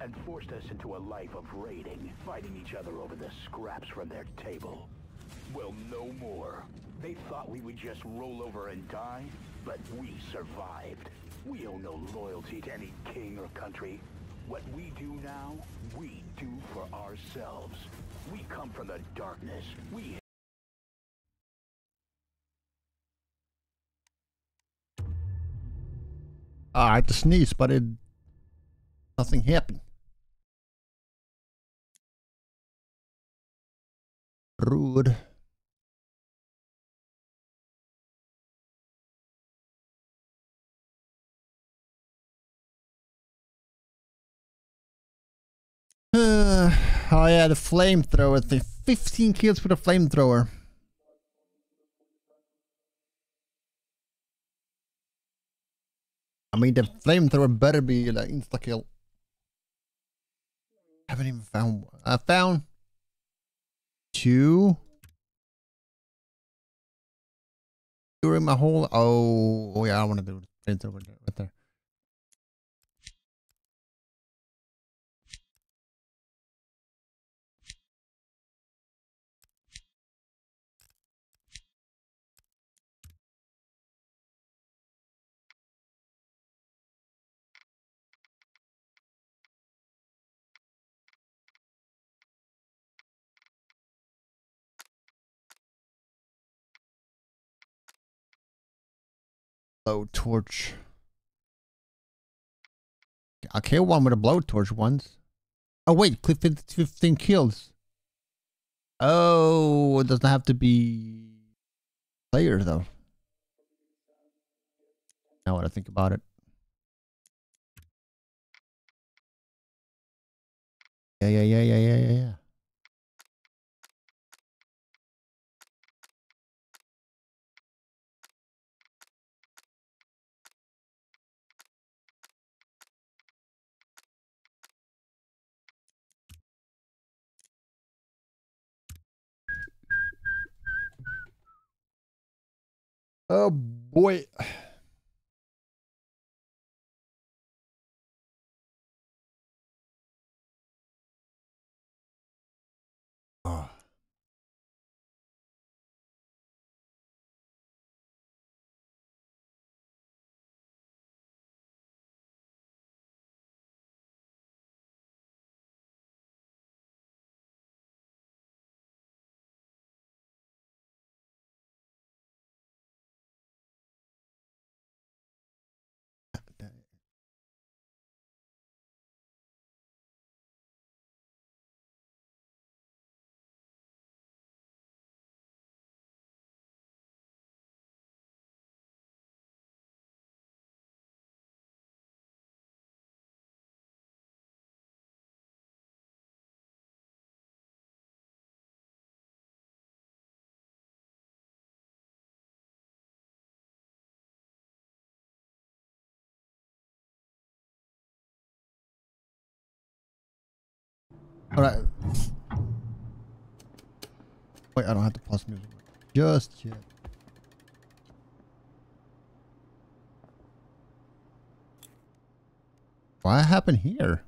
and forced us into a life of raiding, fighting each other over the scraps from their table. Well, no more. They thought we would just roll over and die, but we survived. We owe no loyalty to any king or country. What we do now, we do for ourselves. We come from the darkness. We I had to sneeze, but it nothing happened. Rude. Oh yeah, the flamethrower thing. 15 kills with a flamethrower. I mean, the flamethrower better be like insta kill. Haven't even found. one. I found two during my whole. Oh, oh yeah, I want to do flamethrower right there. Blowtorch. I killed one with a blowtorch once. Oh wait, clip 15 kills. Oh, it doesn't have to be player though. Now what I think about it. Yeah, yeah, yeah, yeah, yeah, yeah. Oh boy. All right. Wait, I don't have to pause music just yet. What happened here?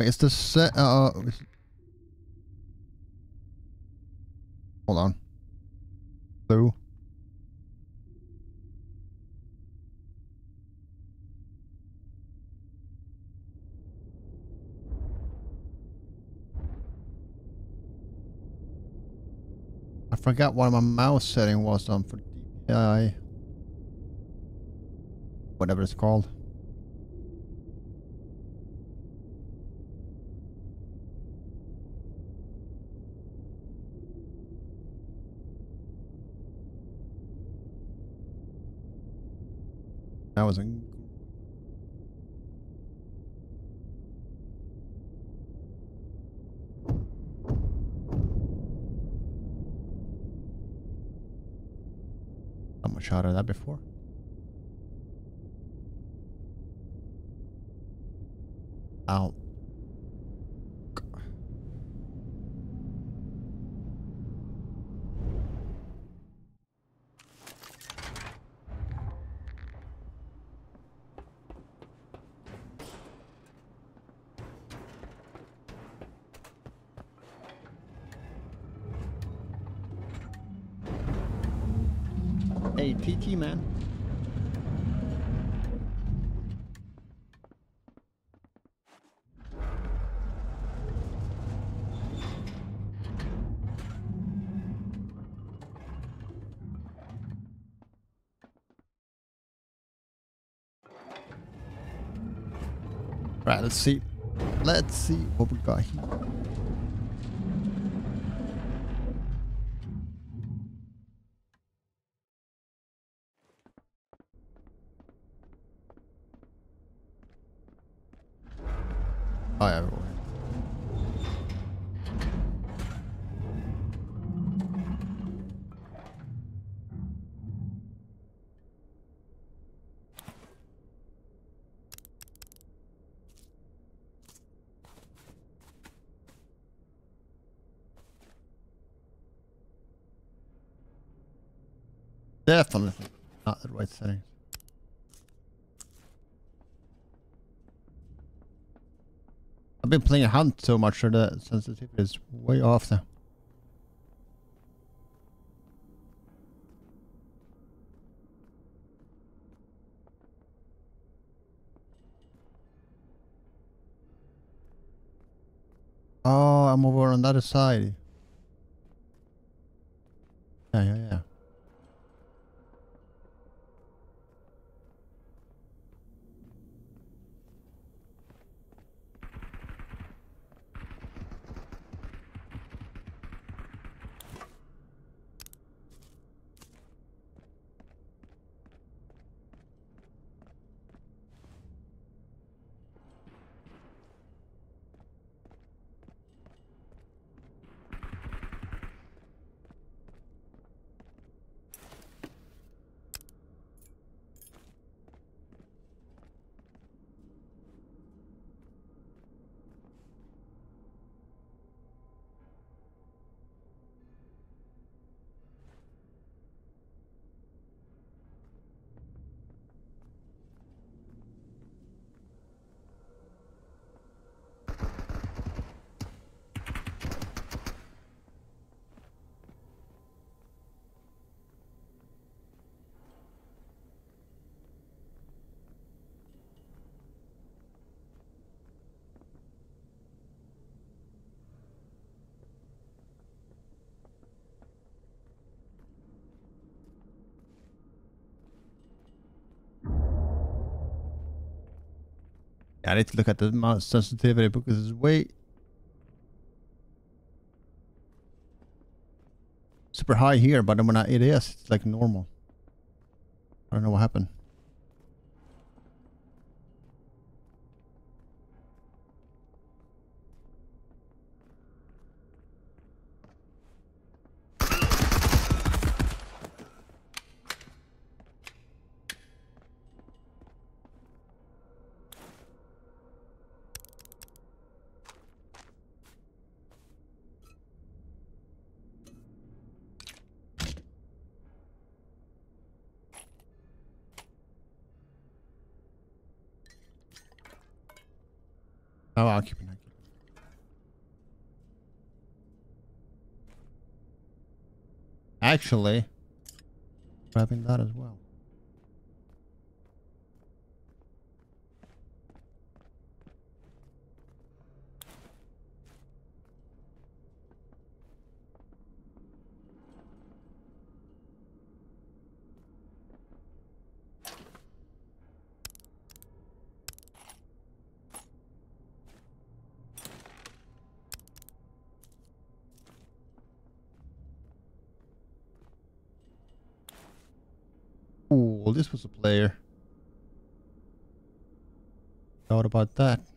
Wait, it's the set. Uh, hold on. Blue. I forgot what my mouse setting was on for DPI. Whatever it's called. That was in. Not much hotter that before. Out. Let's see. Let's see what we got here. Oh yeah, everywhere. Definitely not the right settings. I've been playing Hunt so much that the sensitivity is way off now. Oh, I'm over on the other side. Yeah, yeah, yeah. I need to look at the mouse sensitivity because it's way super high here, but when I, it is, it's like normal. I don't know what happened. Oh, I'll keep it. I'll keep it. Actually, grabbing that as well. Ooh, well, this was a player. Thought about that.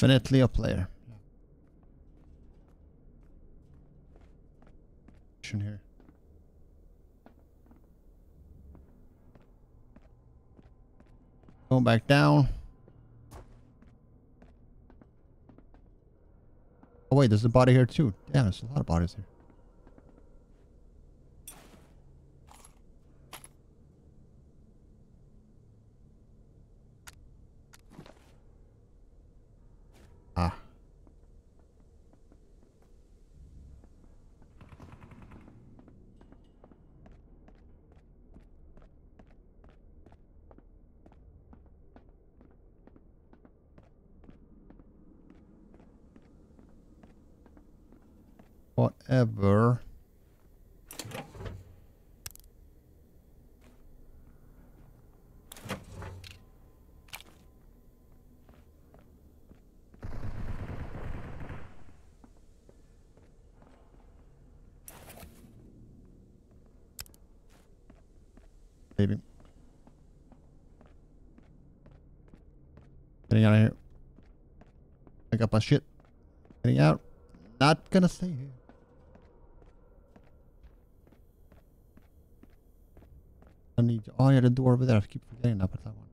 Definitely a player. Here. Going back down. Oh wait, there's a body here too. Damn, there's a lot of bodies here. Ah. Whatever. Maybe. Getting out of here. Pick up my shit. Getting out. Not gonna stay here. Need. Oh yeah, the door over there. I keep forgetting about that one.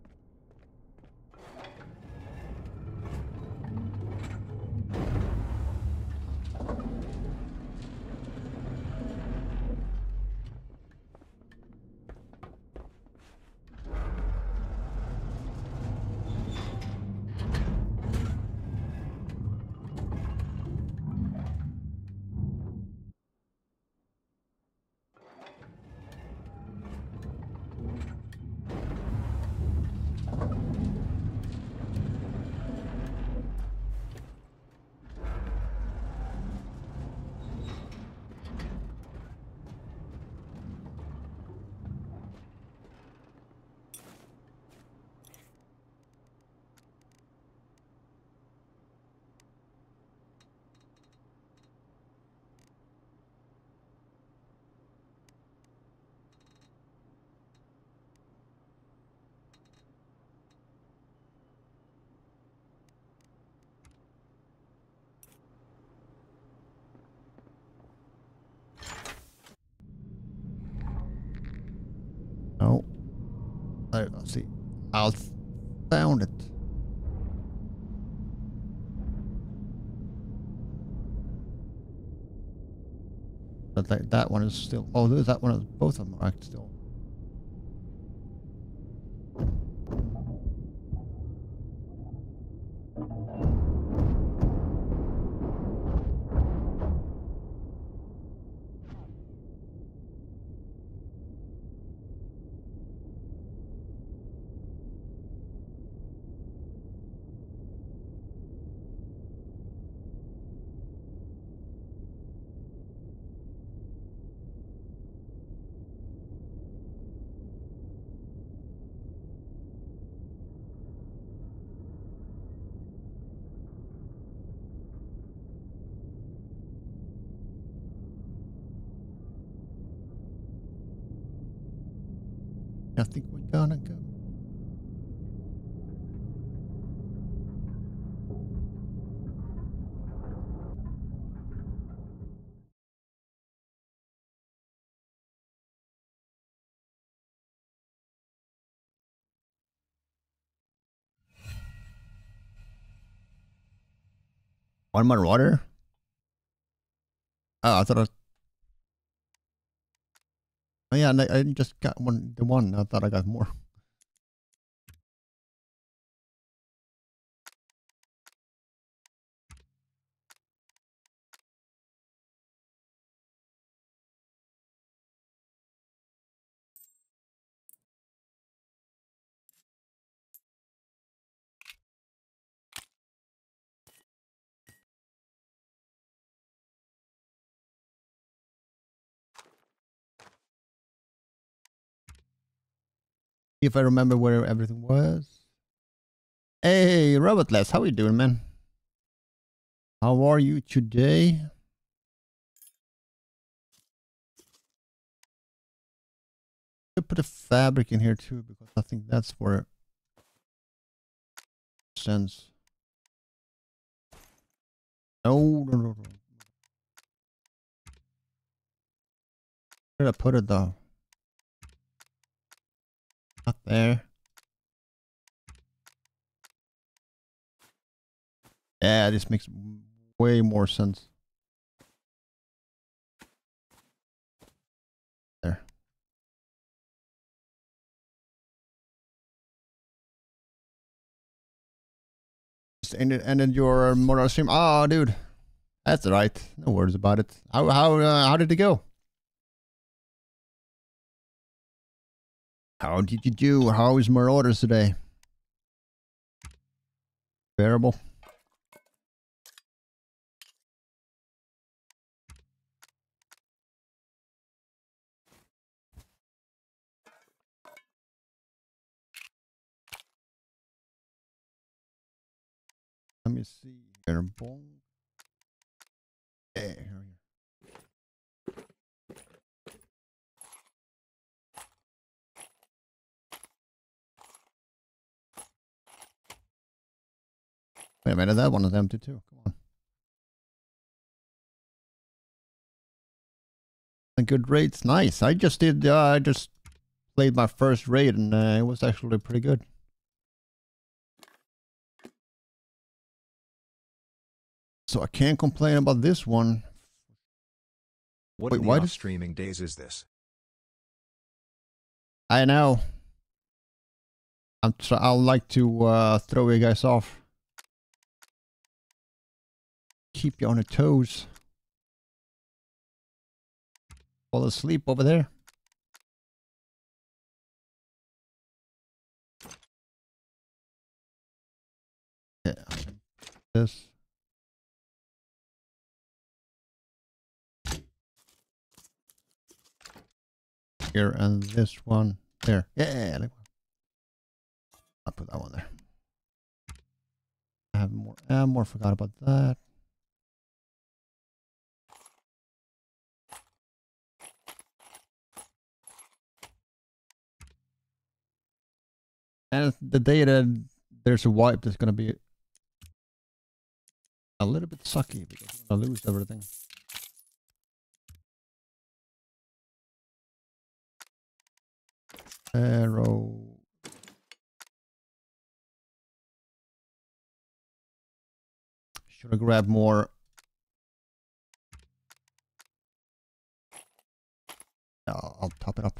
No. There, let's see. I found it. But that, one is still. Oh, that one. Is, both of them are still. One more water? Oh, I thought I Oh yeah, I just got one. The one I thought I got more. If I remember where everything was. Hey, Robotless, how you doing, man? How are you today? I put a fabric in here too because I think that's where sense. No, no, no, no. Where did I put it though? Not there. Yeah, this makes way more sense. There. Just ended, ended your motor stream. Oh, dude. That's right. No worries about it. How how uh, how did it go? How did you do? How is Marauders today? Bearable. Let me see here. Yeah, Wait a minute, that one is empty too. Come on. A good raid's nice. I just did. Uh, I just played my first raid, and uh, it was actually pretty good. So I can't complain about this one. What Wait, why does- streaming days is this? I know. I'm tr- I'll like to uh, throw you guys off. Keep you on your toes. Fall asleep over there. Yeah. This. Here and this one there. Yeah, I'll put that one there. I have more ammo. Forgot about that. And the day that there's a wipe, that's gonna be a little bit sucky because gonna lose everything. Arrow. Should I grab more. I'll, I'll top it up.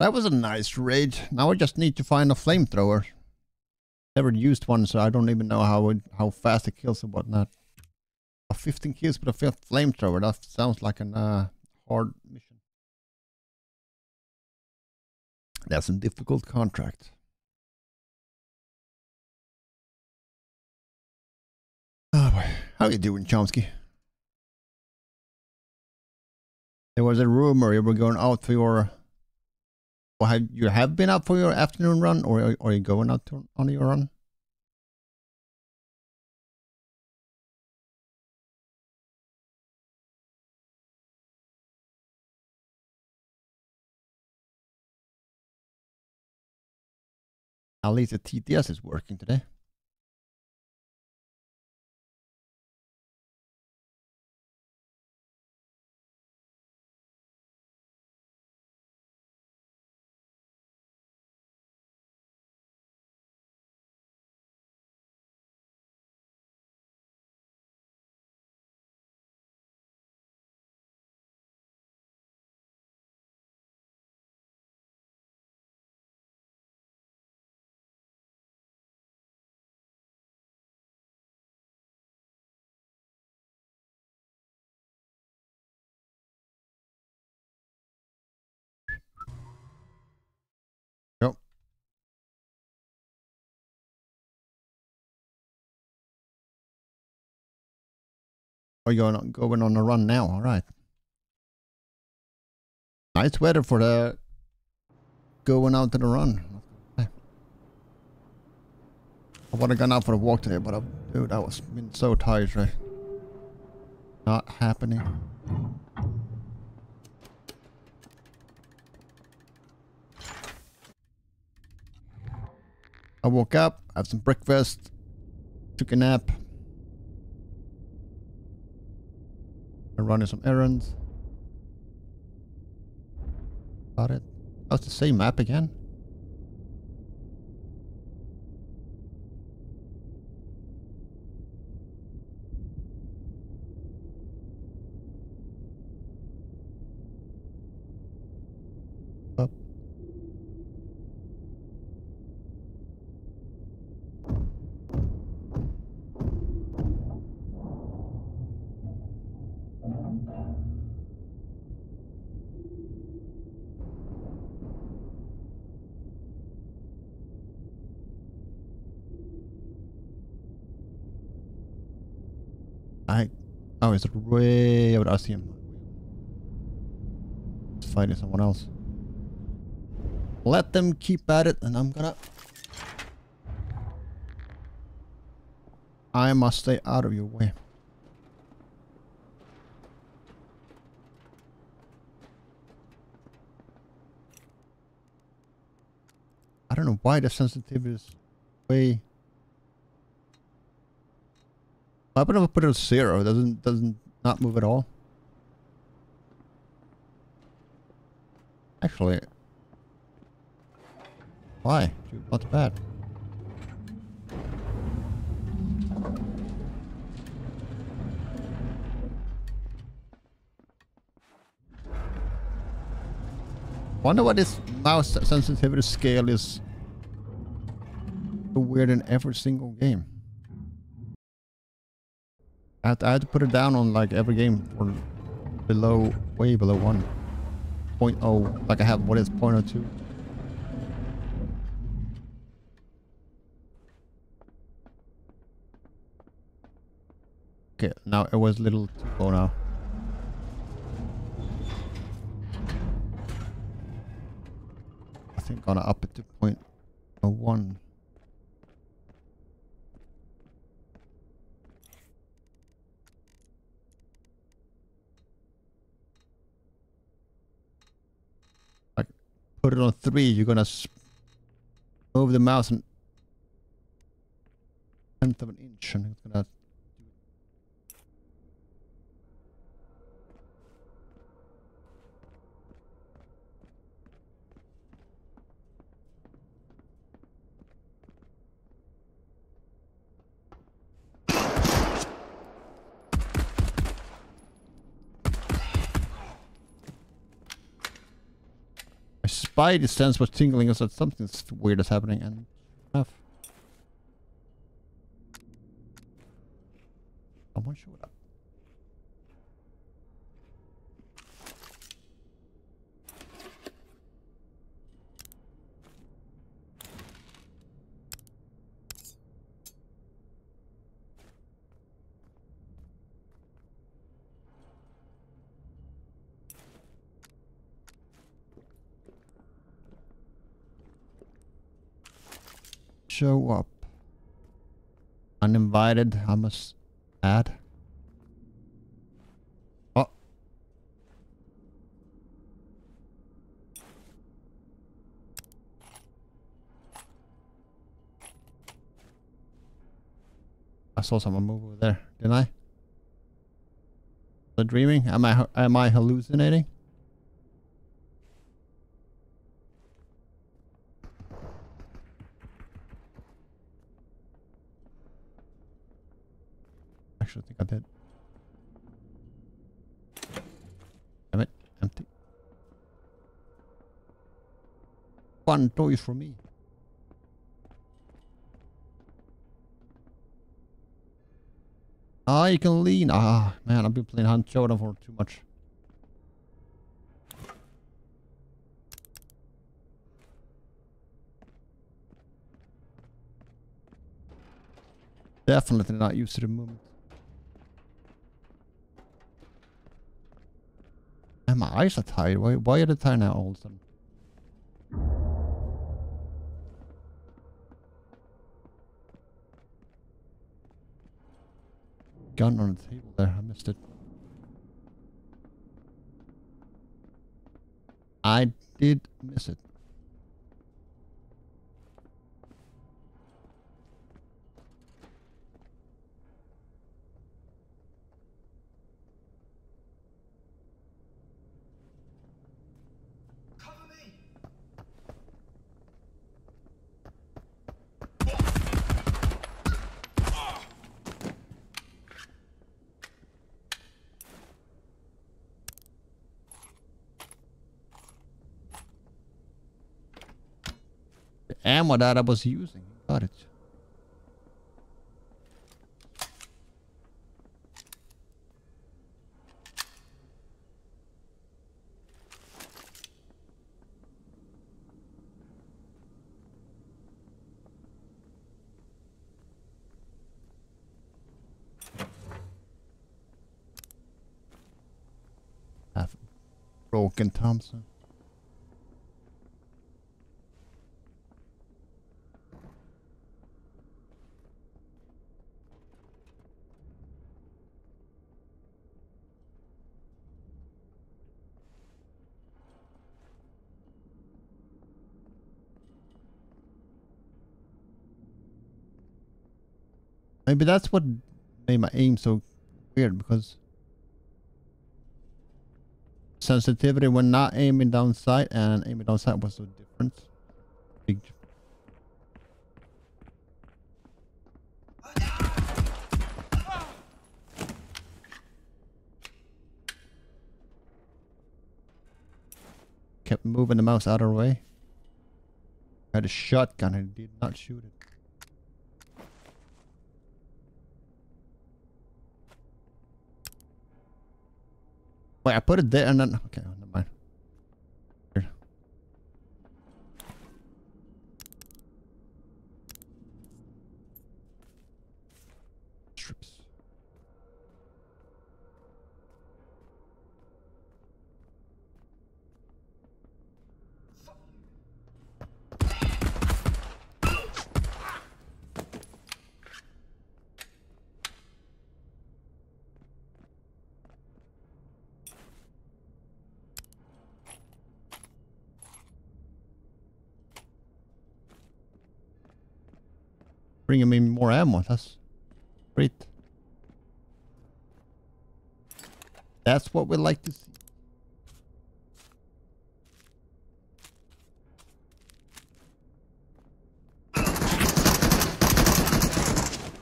That was a nice raid. Now I just need to find a flamethrower. Never used one, so I don't even know how it, how fast it kills and whatnot. A 15 kills with a flamethrower. That sounds like an uh, hard mission. That's a difficult contract. Oh boy. How you doing, Chomsky? There was a rumor you were going out for your. Well, have you have been out for your afternoon run, or are- you going out to, on your run? At least the TTS is working today. Oh, Are you going on, going on a run now? All right. Nice weather for the going out to the run. I would have gone out for a walk today, but I, dude, I was been so tired today. Not happening. I woke up, had some breakfast, took a nap, I'm running some errands. Got it. It's the same map again. It's way I see him. He's fighting someone else. Let them keep at it and I'm gonna I must stay out of your way. I don't know why the sensitivity is way Why would I put it at zero? Doesn't doesn't not move at all. Actually, why? Not bad. Wonder what this mouse sensitivity scale is so weird in every single game. I had, to, I had to put it down on like every game or below, way below 1.0, 0.0, like I have, what is 0.02? Okay, now it was little too low now. I think I'm gonna up it to 0.01. put it on three, you're gonna move the mouse an tenth of an inch, and it's gonna. My spidey sense was tingling, so something weird is happening, and enough. Someone showed up. Show up. Uninvited, I must add. Oh. I saw someone move over there, didn't I? The dreaming? Am I am I hallucinating? Actually, I think I did. Damn it, empty. Fun toys for me. Ah, you can lean. Ah, man, I've been playing Hunt Showdown for too much. Definitely not used to the movement. And my eyes are tired. Why, why are they tired now all of a sudden? Gun on the table there. I missed it. I did miss it. Ammo that I was using. Got it. Broken Thompson. Maybe that's what made my aim so weird because sensitivity when not aiming down sight and aiming down sight was so different. Big. Kept moving the mouse out of the way. had a shotgun and did not shoot it. Wait, I put it there and then... Okay, never mind. Here. Strips. Bringing me more ammo. That's great. That's what we like to see.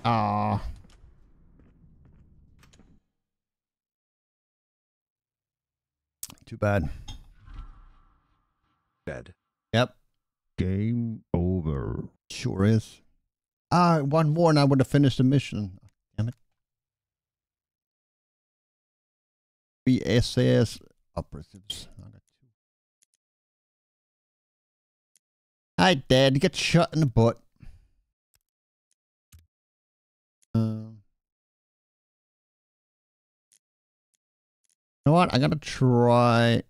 Ah. Too bad. Dead. Yep. Game over. Sure is. Ah, one more and I would have finished the mission. Damn it. Three SAS operatives. Hi, Dad. You get shot in the butt. Um, you know what? I'm gonna try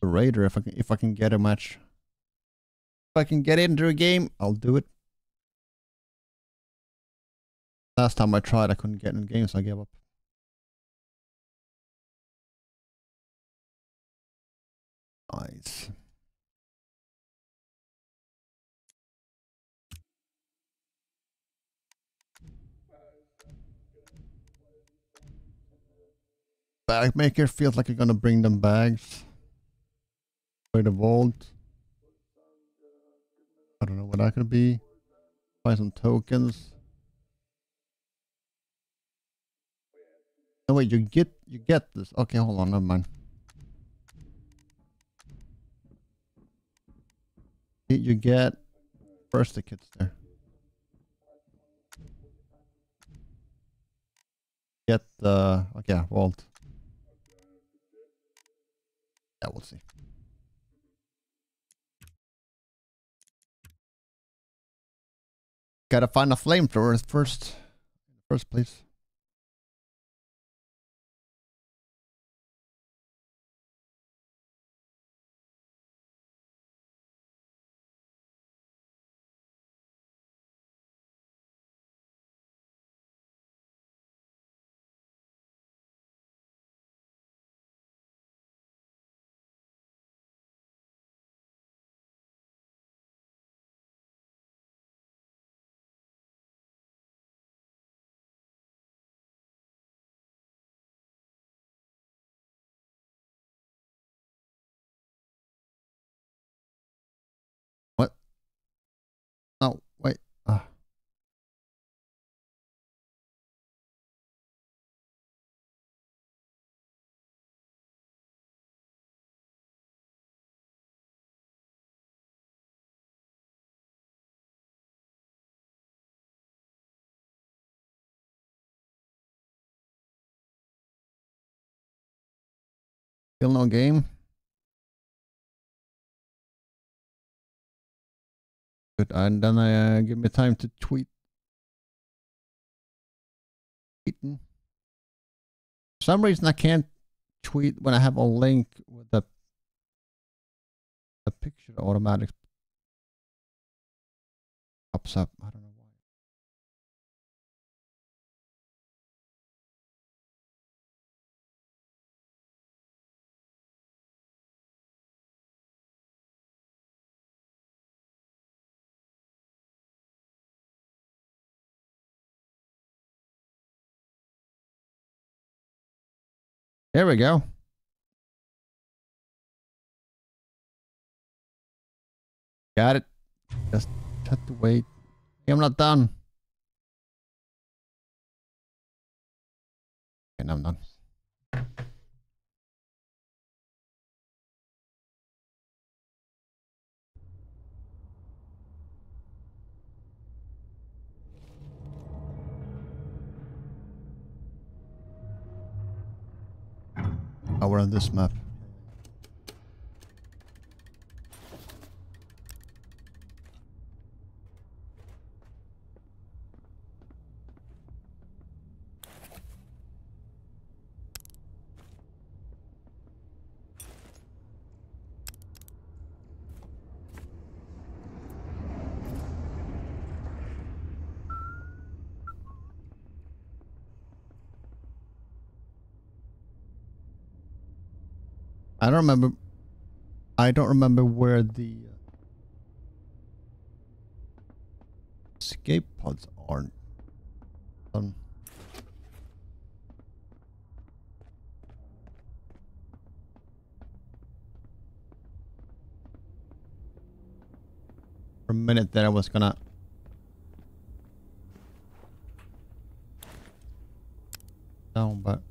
the Raider if I can if I can get a match. If I can get into a game, I'll do it. Last time I tried, I couldn't get in games, so I gave up. Nice. Bag maker feels like you're gonna bring them bags. By the vault. I don't know what that could be. Buy some tokens. No wait, you get you get this. Okay, hold on, never mind. You get first the kits there. Get the okay, vault. Yeah, we'll see. Gotta find a flamethrower first. First place. Still no game. Good, and then uh, give me time to tweet. Tweeting. For some reason, I can't tweet when I have a link with the the picture automatic pops up. I don't know There we go. Got it. Just have to wait. I'm not done. Now I'm done. We're on this map. I don't remember. I don't remember where the uh, escape pods are. Um, for a minute there, I was gonna. Down, but.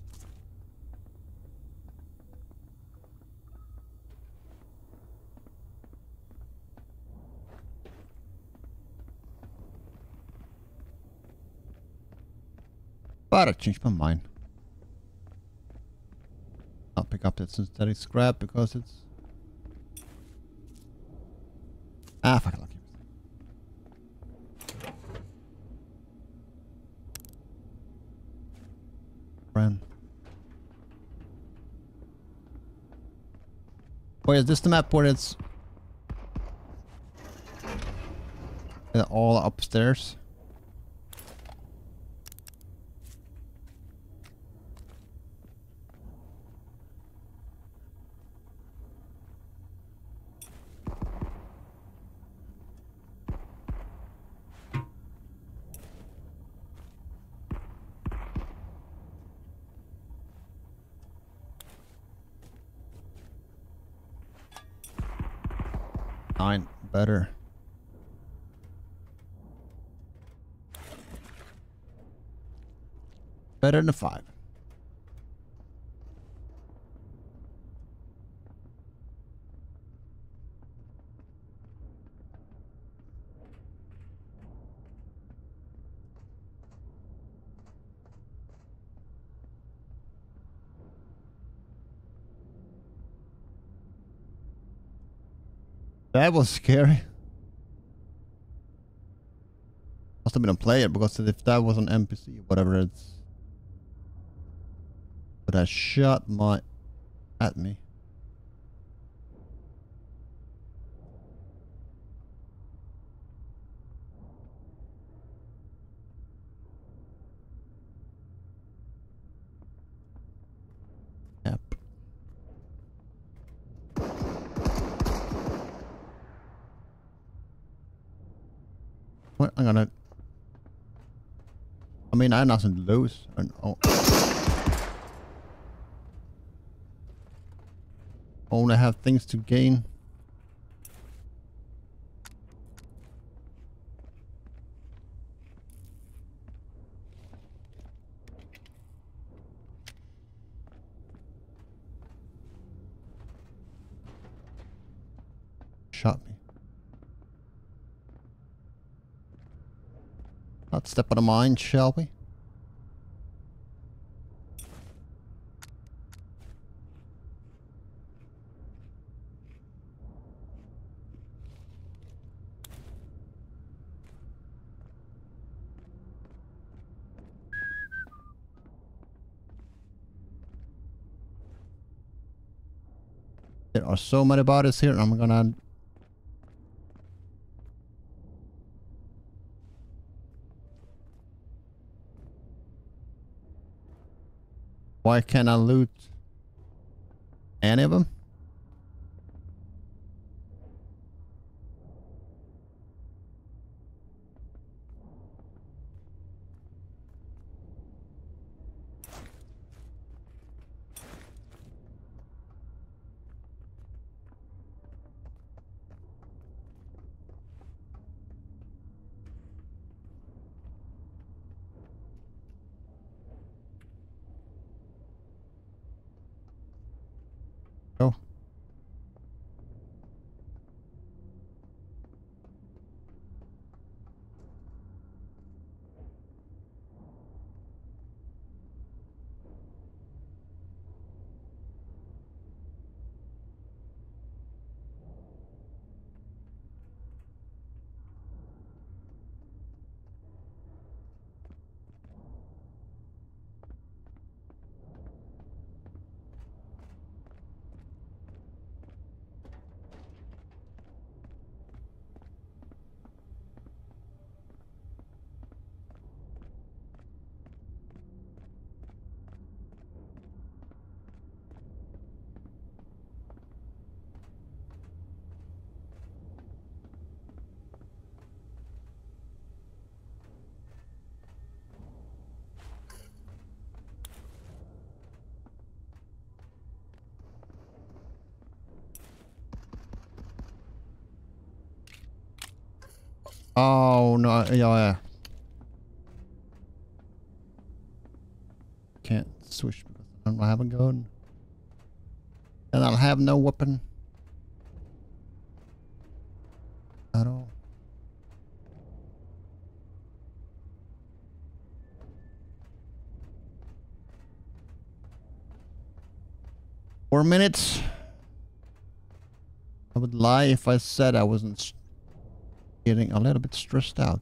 But I changed my mind. I'll pick up that synthetic scrap because it's... Ah, fuck lucky. Friend. Wait, is this the map where it's... all upstairs? Nine, better. Better than a five. That was scary. Must have been a player because if that was an NPC or whatever it's but I shot my at me. I'm gonna. I mean, I have nothing to lose. And, oh. Only have things to gain. step out of mind, shall we? There are so many bodies here, I'm gonna Why can't I loot any of them? Go. Oh no, Yeah, ja. Can't switch because I don't have a gun. And I'll have no weapon. At all. Four minutes. I would lie if I said I wasn't getting a little bit stressed out.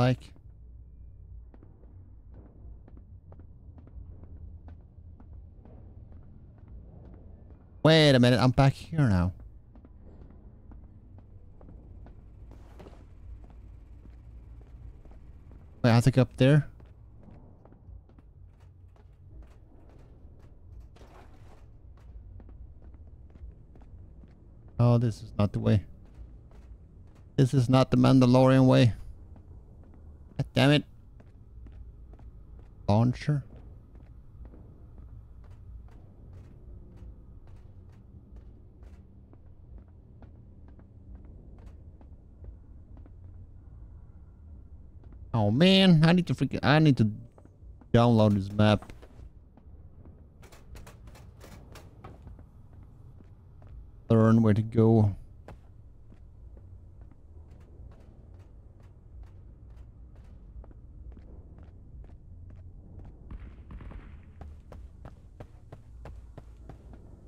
Like. Wait a minute, I'm back here now. Wait, I go up there? Oh, this is not the way. This is not the Mandalorian way. God damn it. Launcher. Oh man, I need to freaking I need to download this map. Learn where to go.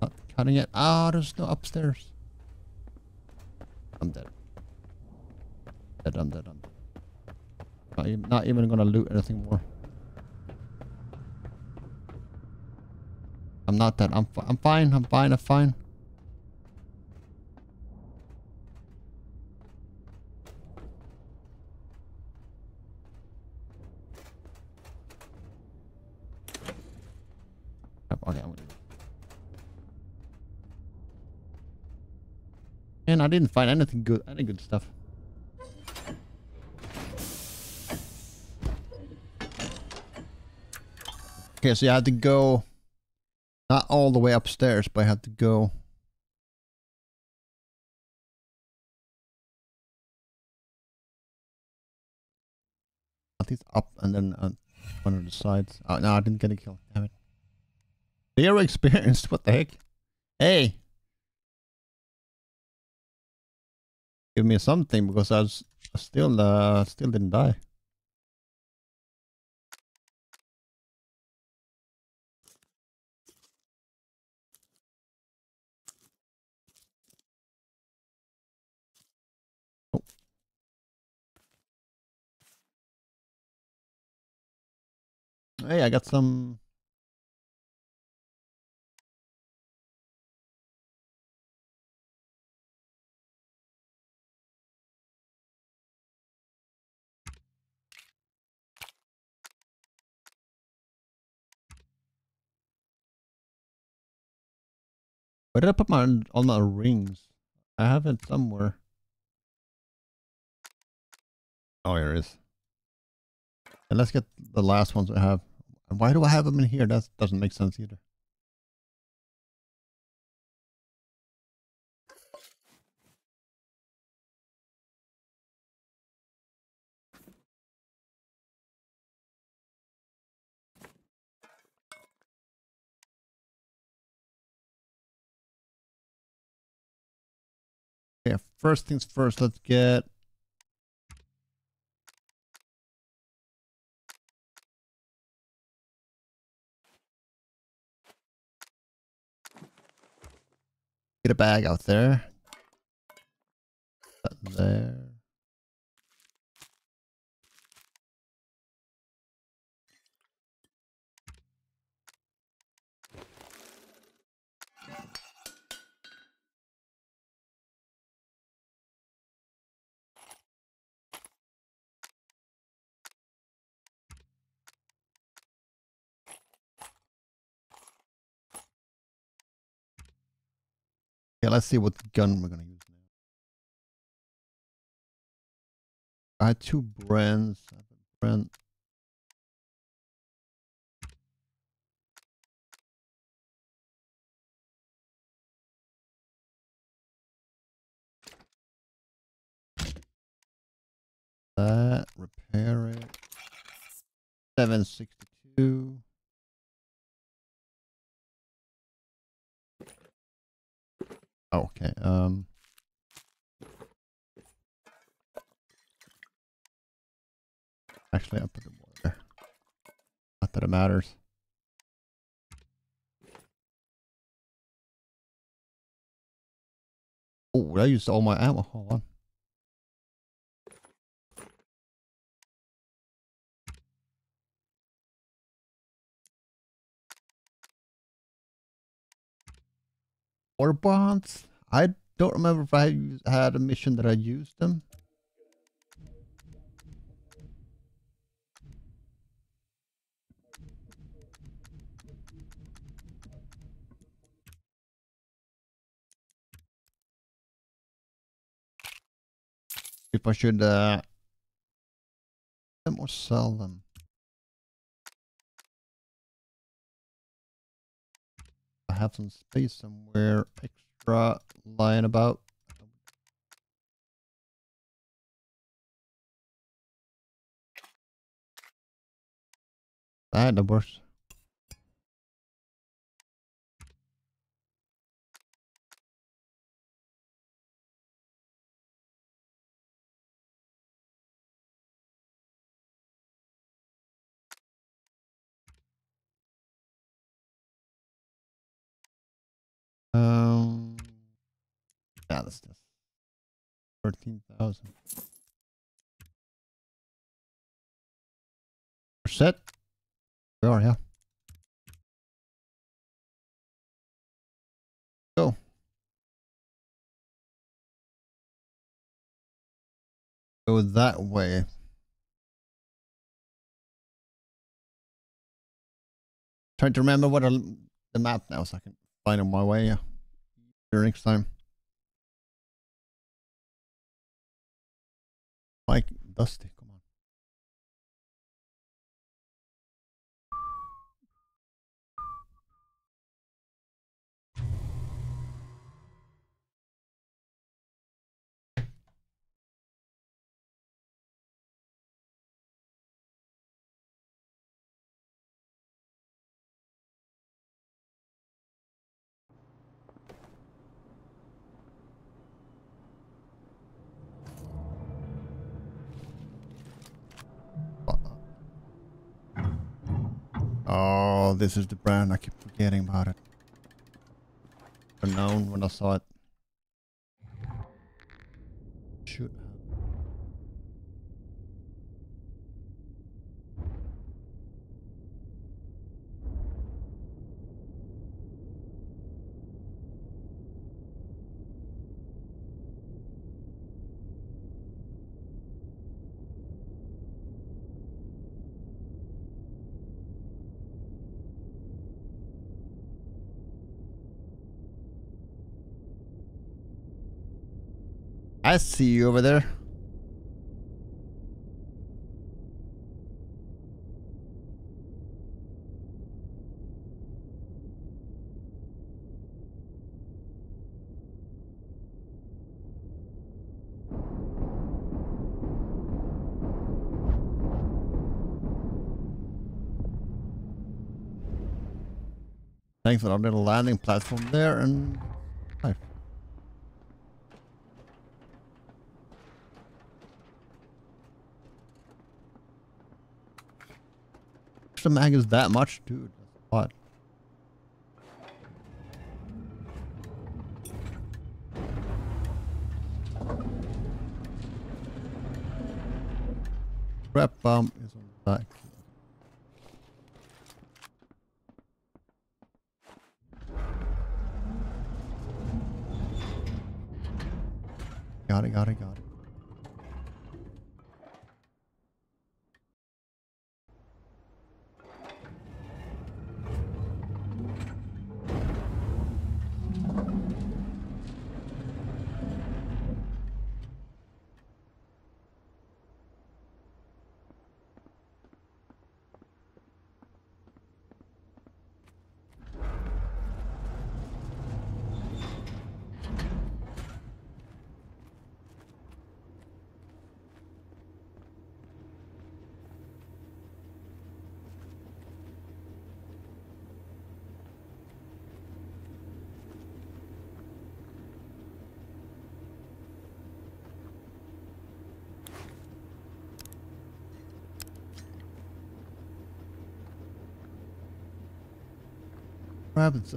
Not cutting it. Ah, there's no upstairs. I'm dead. Dead, I'm dead, I'm dead. Not even, not even gonna loot anything more. I'm not that. I'm I'm fine. I'm fine. I'm fine. Okay, I'm. And I didn't find anything good, any good stuff. Okay, so you had to go not all the way upstairs, but I had to go at least up and then on one of the sides. Oh no, I didn't get a kill. Damn it. Zero experienced. What the heck? Hey, give me something because I was still uh still didn't die. Hey, I got some. Where did I put my all my rings? I have it somewhere. Oh, here it is. And let's get the last ones I have. And Why do I have them in here? That doesn't make sense either. Yeah, first things first, let's get get a bag out there. There. Yeah, let's see what gun we're gonna use now. I had two brands. I have a brand. That repair it. Seven sixty two. Okay. Um. Actually, I'll put it there. Not that it matters. Oh, I used all my ammo. Hold on. Or bonds. I don't remember if I had a mission that I used them. If I should uh them or sell them. I have some space somewhere extra lying about. That the yeah, that's this. Thirteen thousand. We're set. We are, yeah. Go. Go that way. Trying to remember what are the map now so I can find my way. Yeah. Here next time. Mike Dusty, this is the brand. I keep forgetting about it. Unknown when I saw it. Should have. I see you over there. Thanks for our little landing platform there and hi. The mag is that much, dude. That's a lot. Prep bomb is on the back. Got it, got it, got it. Rabbits.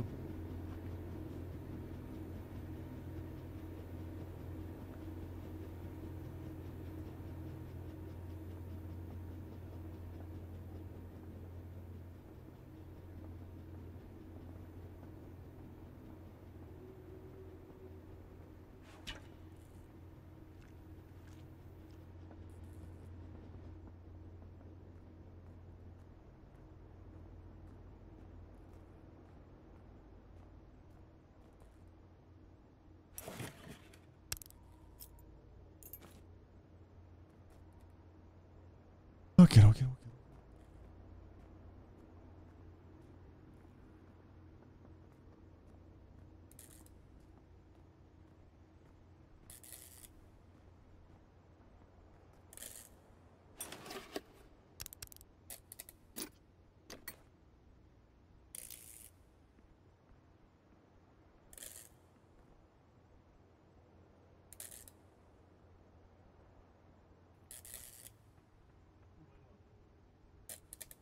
Okay, okay, okay.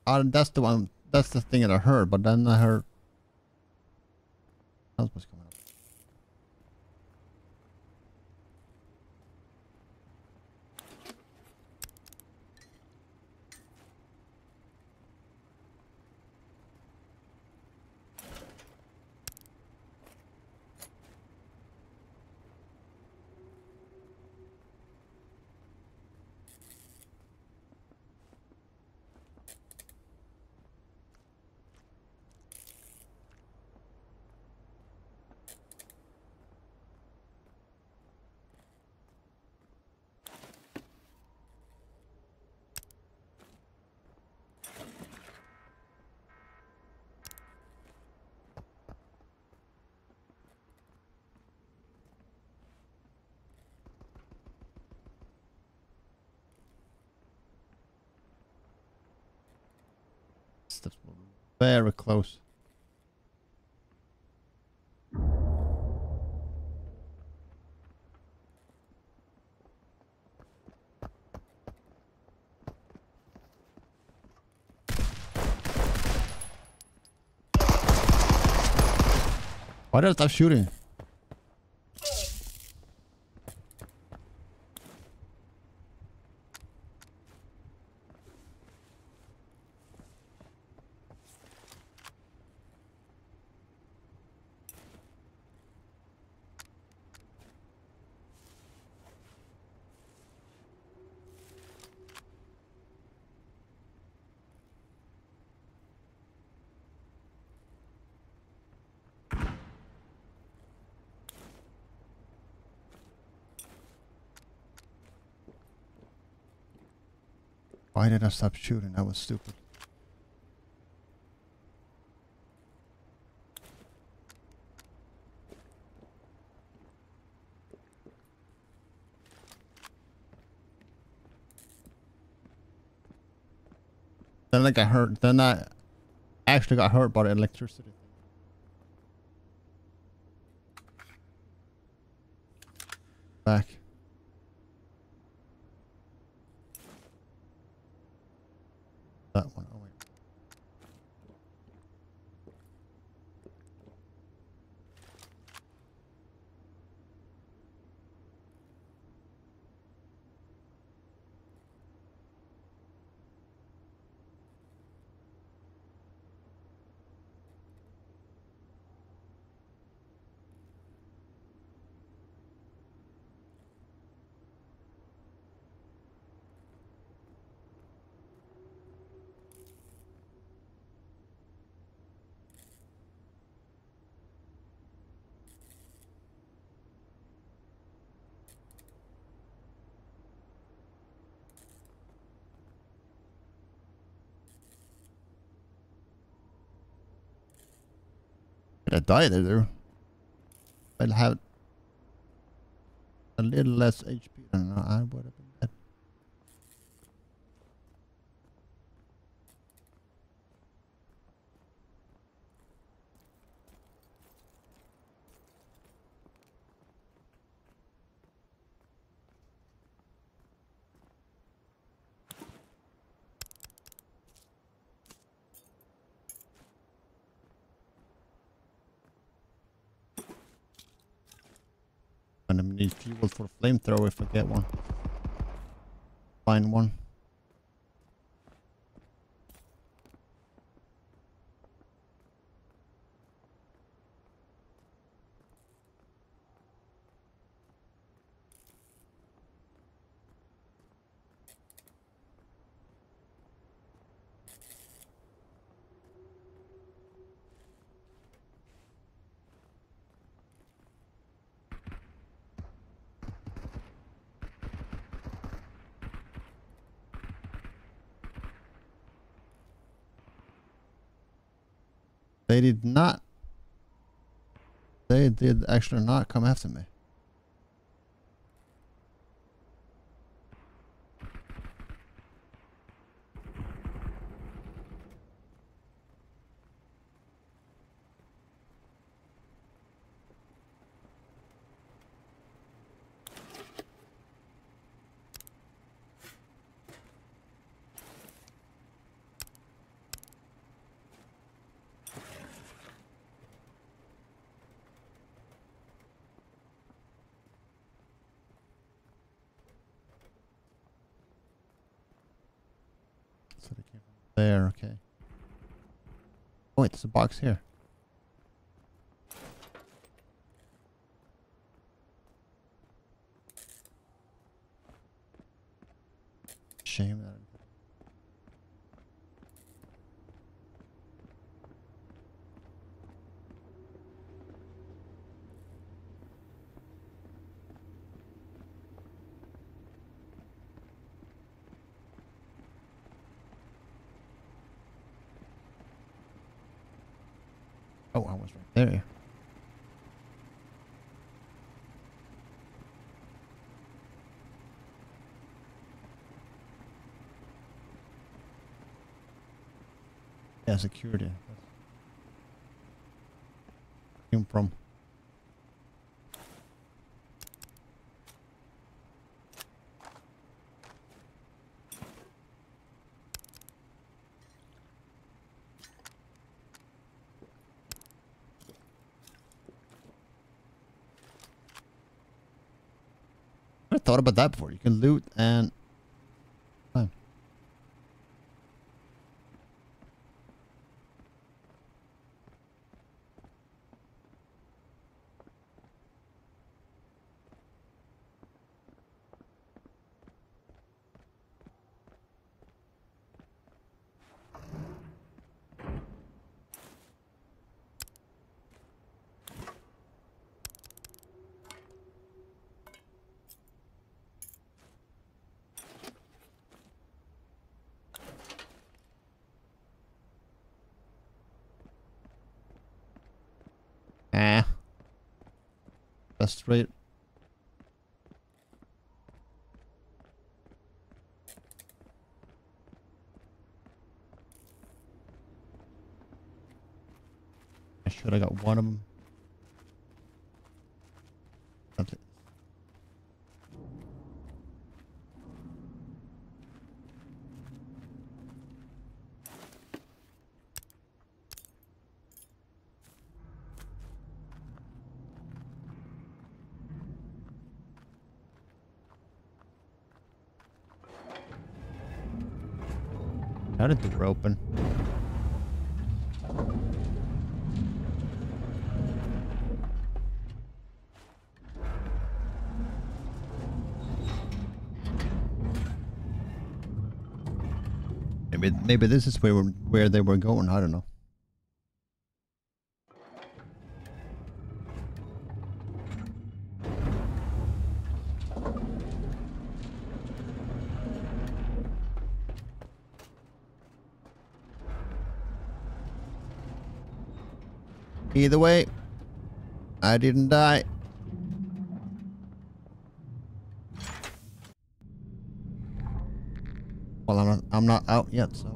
Uh, that's the one. That's the thing that I heard. But then I heard. Very close. Why did I stop shooting? Why did I stop shooting? That was stupid. Then I got hurt. Then I actually got hurt by the electricity. Back. That one. Oh wait. I die there? I'll have a little less HP than I would have dead. And I need fuel flamethrower if I get one. Find one. They did not. They did actually not come after me. So they came from there, okay. Oh, wait, there's a box here. Shame that. Oh, I was right there. Yeah, security. Came from. I thought about that before. You can loot and oh. Ah. That's did the open? Maybe maybe this is where where they were going. I don't know. Either way, I didn't die. Well, I'm not, I'm not out yet, so.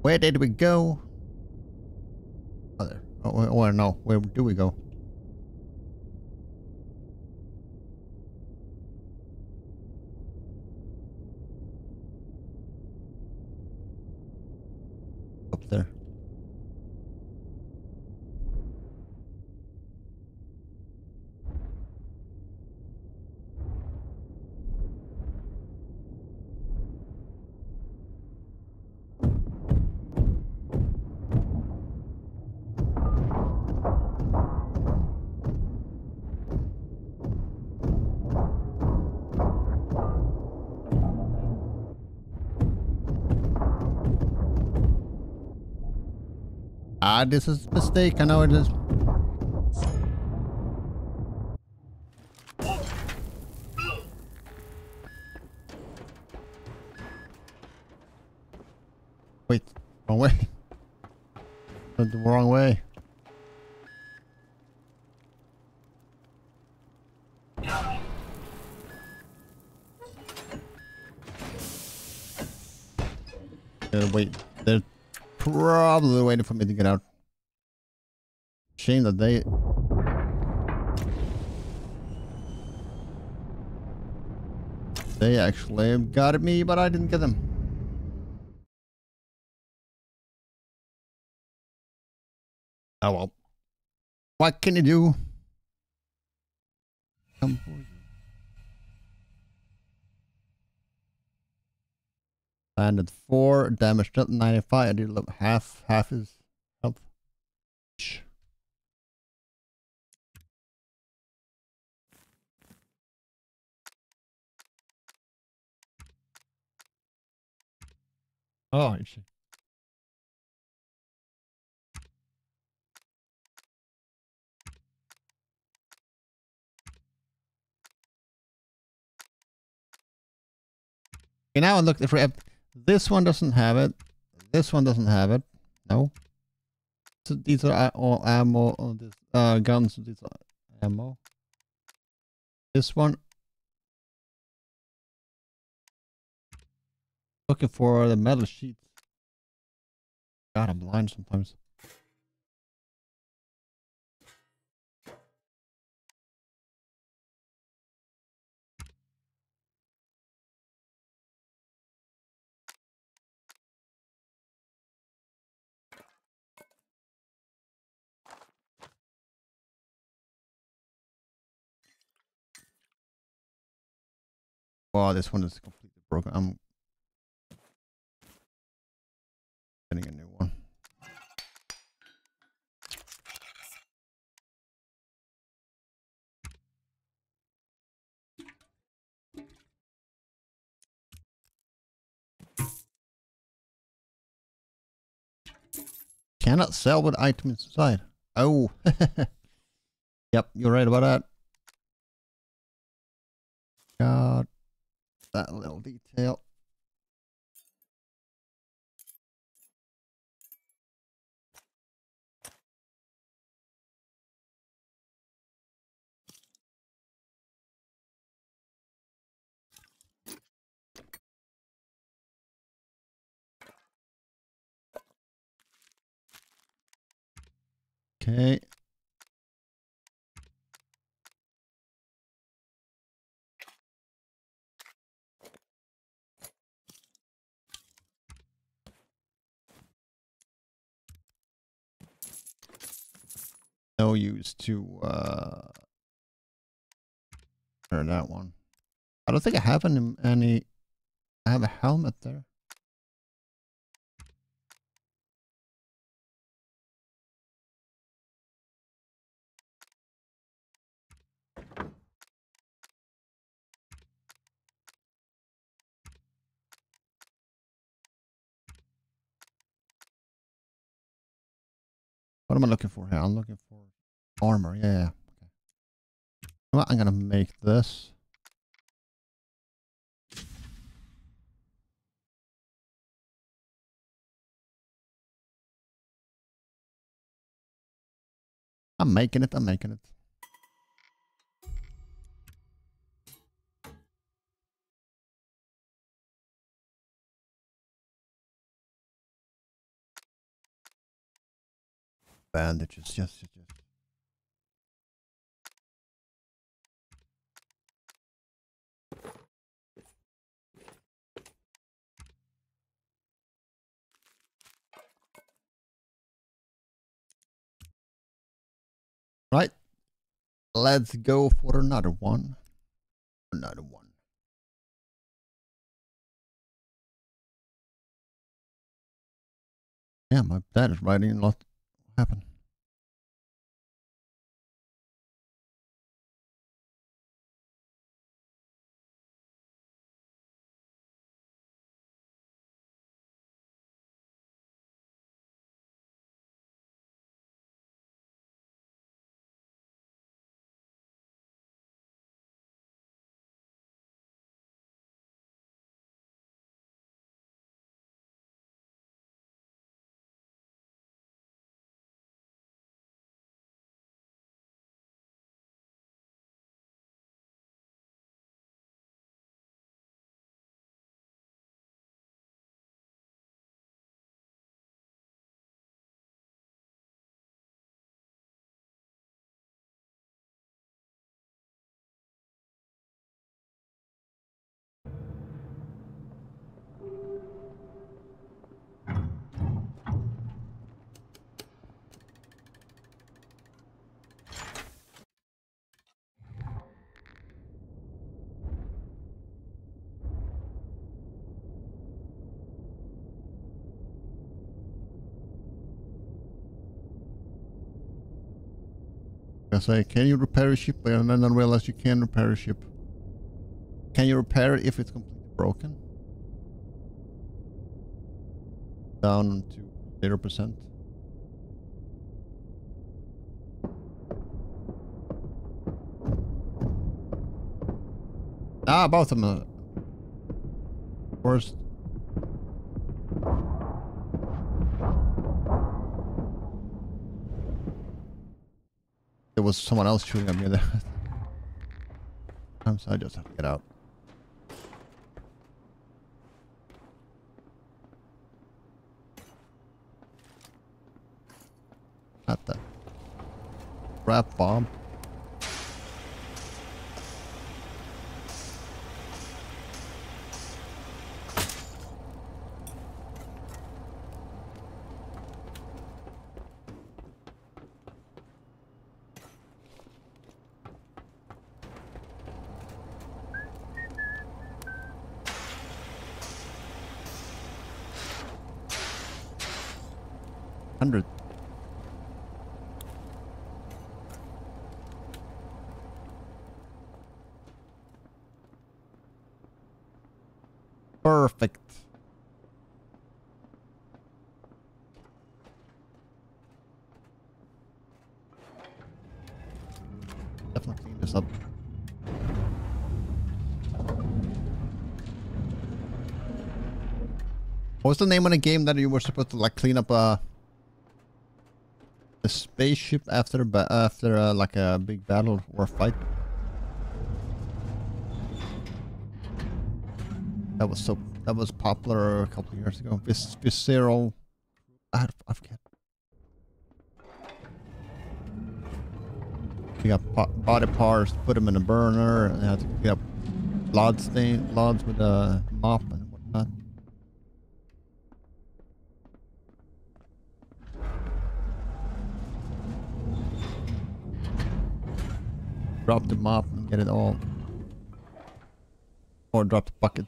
Where did we go? Oh, there. Oh, oh, no. Where do we go? This is a mistake. I know it is. Wait, wrong way. Went the wrong way. Uh, wait, they're probably waiting for me to get out. Shame that they. They actually got me, but I didn't get them. Oh well. What can you do? Come for you. Landed four, damage dealt 95. I did half half his health. Oh, I see. Okay, now I look for ev- this one doesn't have it. This one doesn't have it. No. So these are all ammo. uh, this, uh, guns. These are ammo. This one. Looking for the metal sheets. God, I'm blind sometimes. Wow, this one is completely broken. I'm getting a new one. Cannot sell with items inside. Oh. yep, you're right about that. Got that little detail. Okay. No use to uh or that one. I don't think I have any any I have a helmet there. What am I looking for here? I'm looking for armor. Yeah, yeah. Okay. What? I'm gonna make this. I'm making it. I'm making it. Bandages. Yes, yes, yes. Right. Let's go for another one. Another one. Yeah, my dad is writing a lot. What I say, can you repair a ship? And then I realize you can repair a ship. Can you repair it if it's completely broken? Down to zero percent. Ah, both of them. Worst. There was someone else shooting at me there. Sometimes I just have to get out. Not that. Rap bomb. Hundred. Perfect. Definitely clean this up. What was the name of the game that you were supposed to like clean up a, the spaceship after after uh, like a big battle or fight? That was so that was popular a couple years ago. Vis Visceral I, I forget. You got body parts, put them in a burner, and you have to pick up blood stain, bloods with a mop and whatnot. Drop the mop and get it all. Or drop the bucket.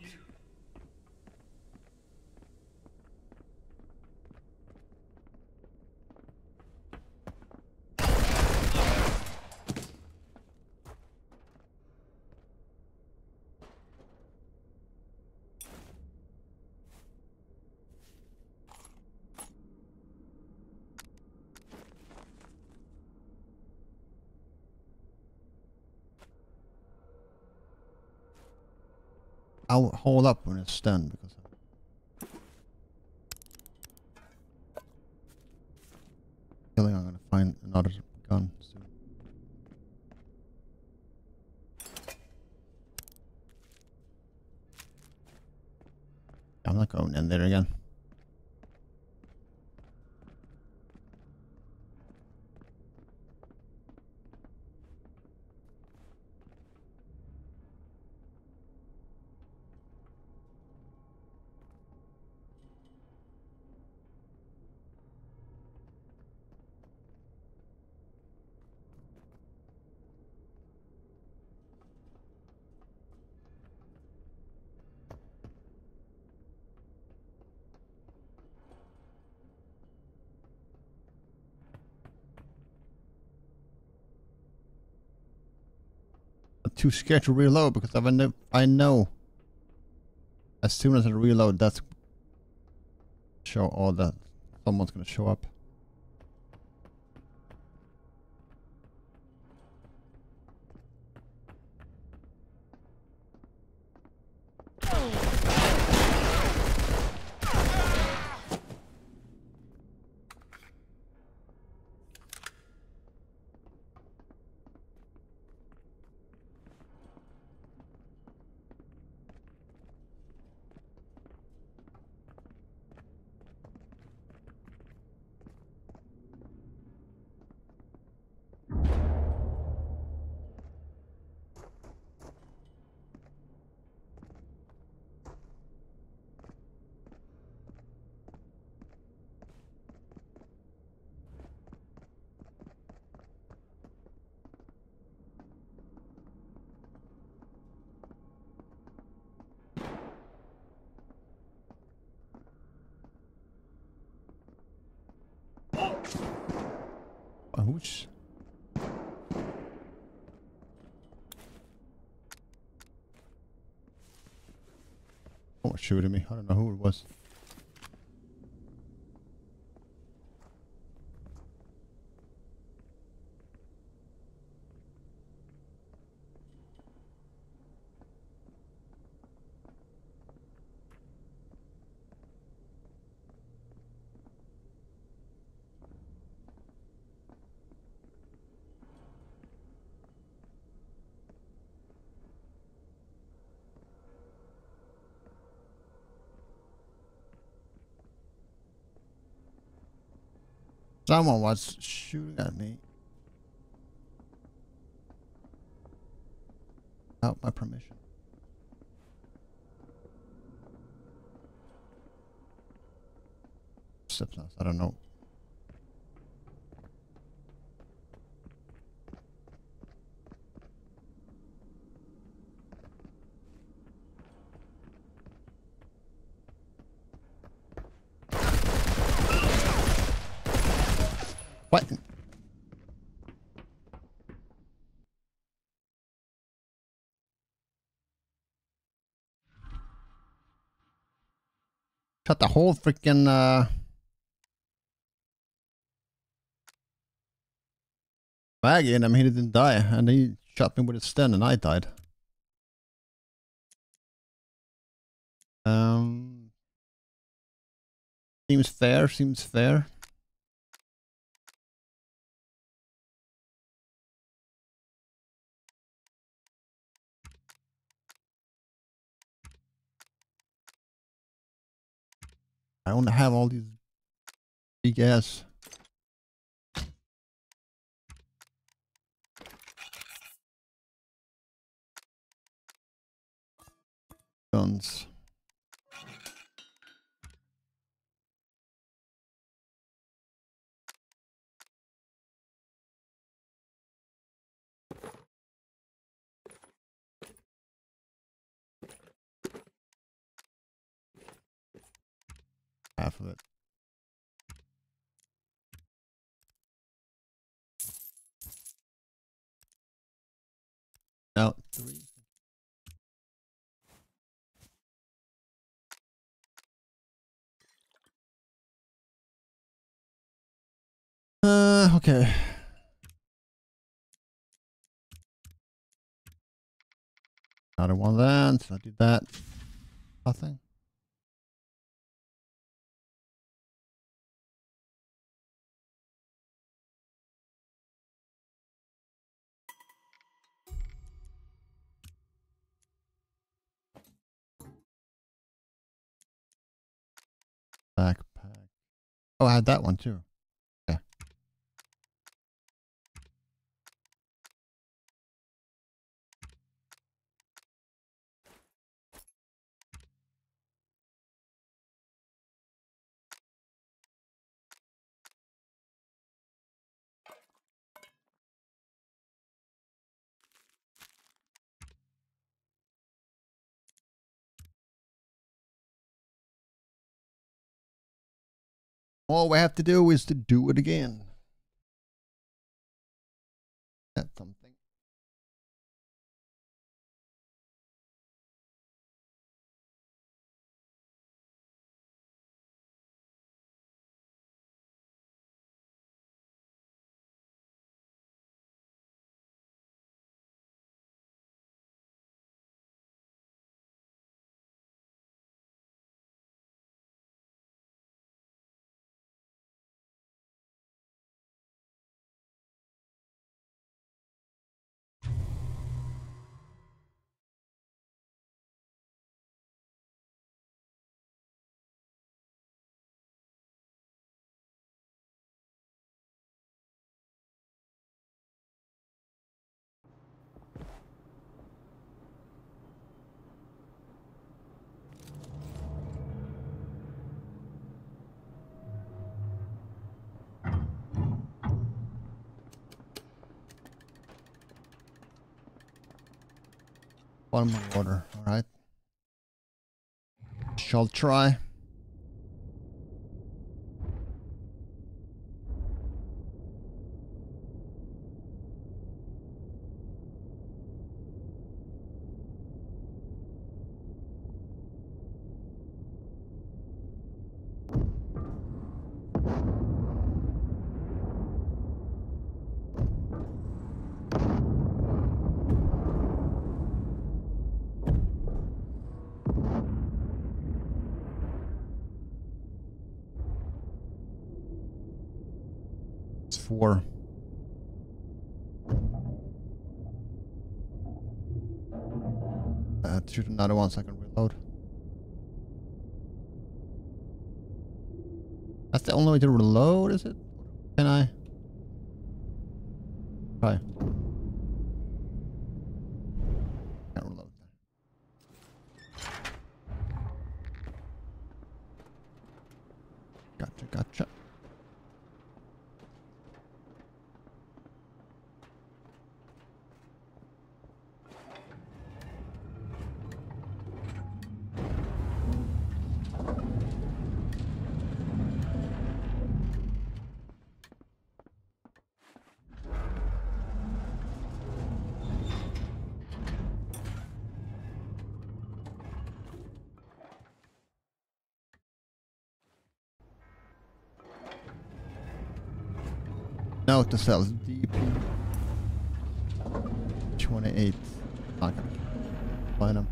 Hold up when it's done because I feel like I'm gonna find another gun soon. I'm not going in there again. Too scared to reload because I know I know as soon as I reload that's show all that someone's gonna show up. Uh, Who's Shooting me. I don't know who it was. Someone was shooting at me. Without my permission. Substance, I don't know. What? Shot the whole freaking uh bag in him. He didn't die, and he shot me with his sten, and I died. Um, seems fair. Seems fair. I don't have all these big ass. Guns. Half of it. Now three. Uh, okay. I don't want that, so I did that. Nothing. Backpack. Oh, I had that one too. All we have to do is to do it again. Something. One more water, alright. Shall try. It's four. Uh, shoot another one can reload. That's the only way to reload, is it? Can I? Try. Can't reload that. Gotcha, gotcha. Note the cells DP 28. Not find them.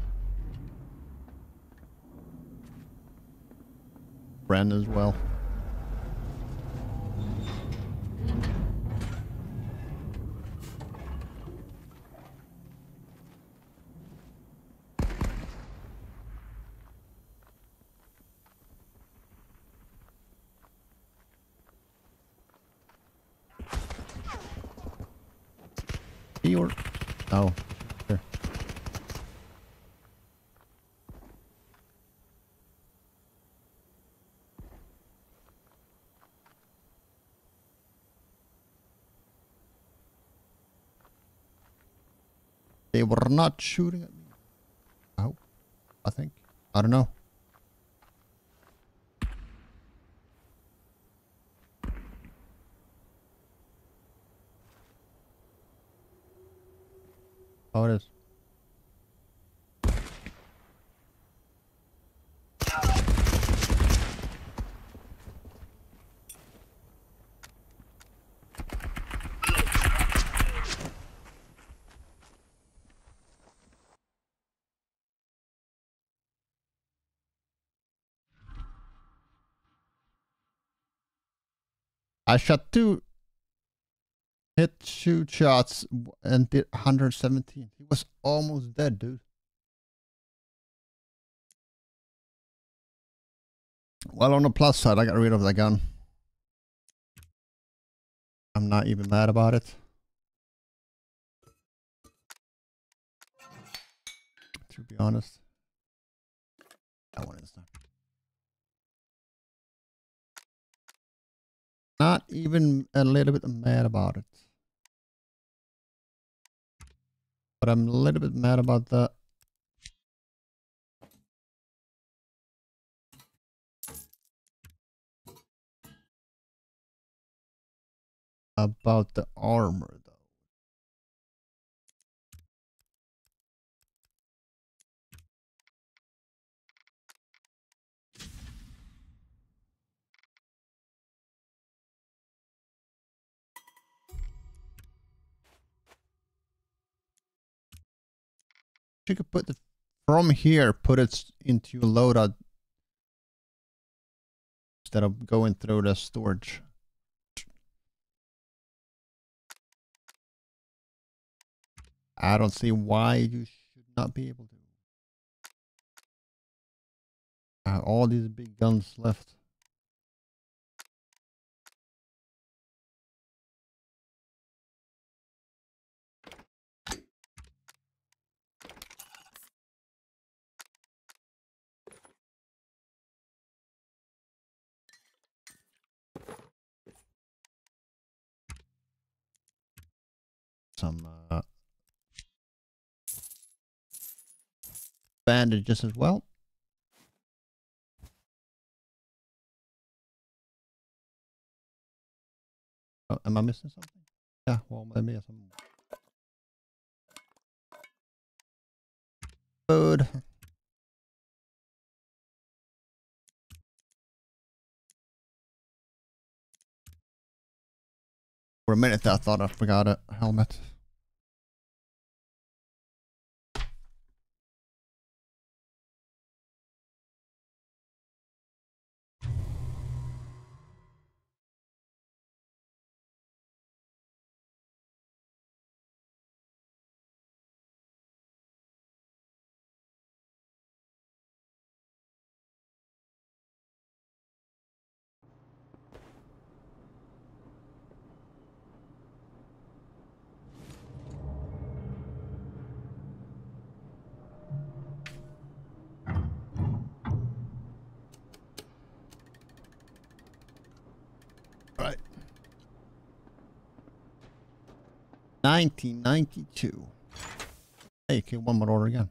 Brand as well. He or oh, sure. They were not shooting at me. I. I think. I don't know. Oh, it is. I shot two hit two shots and did 117. He was almost dead, dude. Well, on the plus side, I got rid of the gun. I'm not even mad about it. To be honest. That one is not. Not even a little bit mad about it. But I'm a little bit mad about the about the armor You could put it from here, put it into loadout instead of going through the storage. I don't see why you should not be able to. Uh, all these big guns left. Some uh, bandages as well. Oh, am I missing something? Yeah, well, let me maybe some food. For a minute, I thought I forgot a helmet. 1992. Hey, kill one more order again.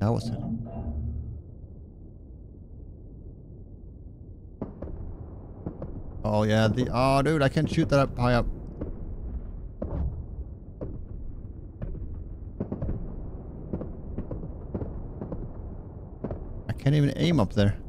That was it. Yeah, the oh dude, I can't shoot that up high up. I can't even aim up there.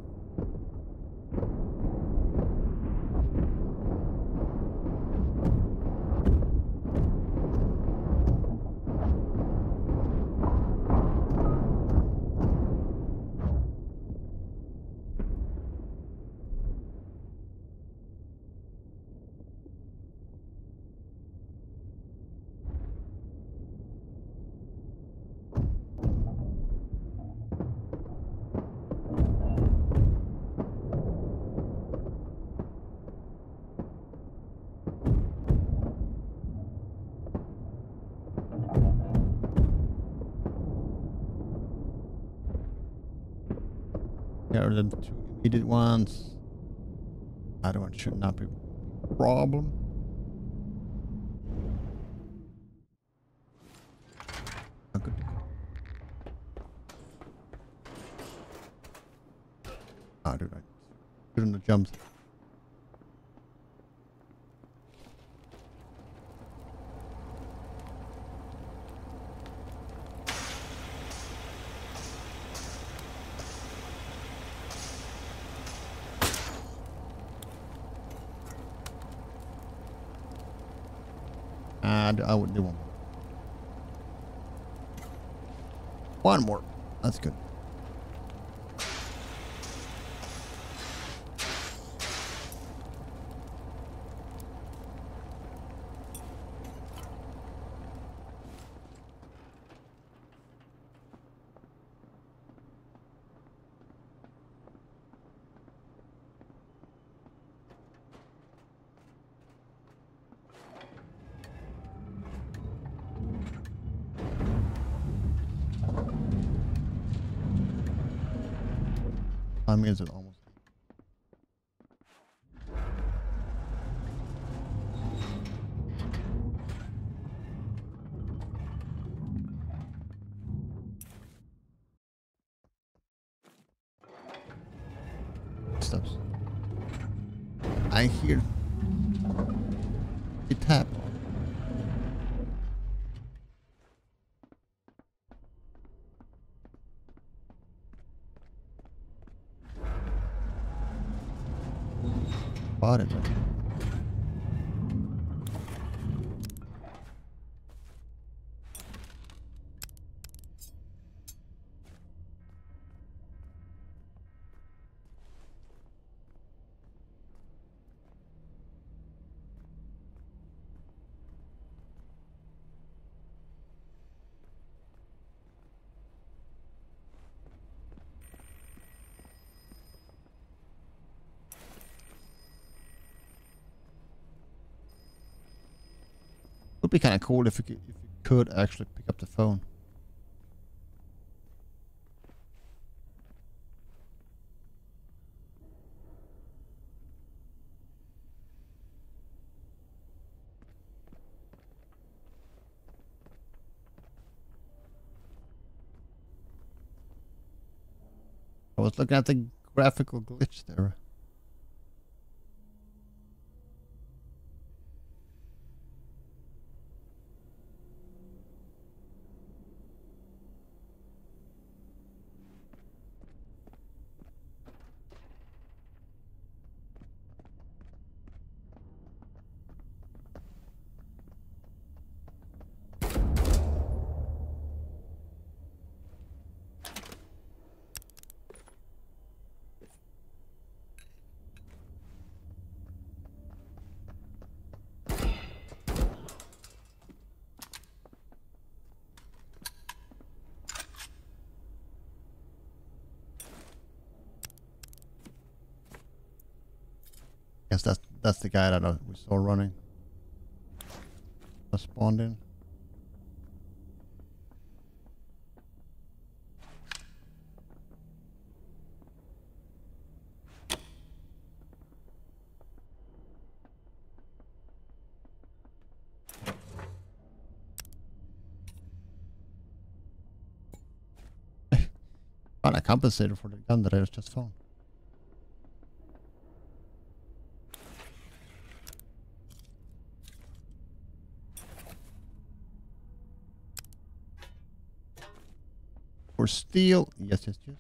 Are the two immediate ones. Other one should not be a problem. Good. Ah, dude, I shouldn't have jumped. And I would do one more. One more. That's good. Five minutes is almost. Steps. I hear the tap. Spotted it. Would be kind of cool if you if you could actually pick up the phone. I was looking at the graphical glitch there. Guess that's that's the guy that we saw running. Just spawned. But I compensated for the gun that I was just found. For steel, yes, yes, yes.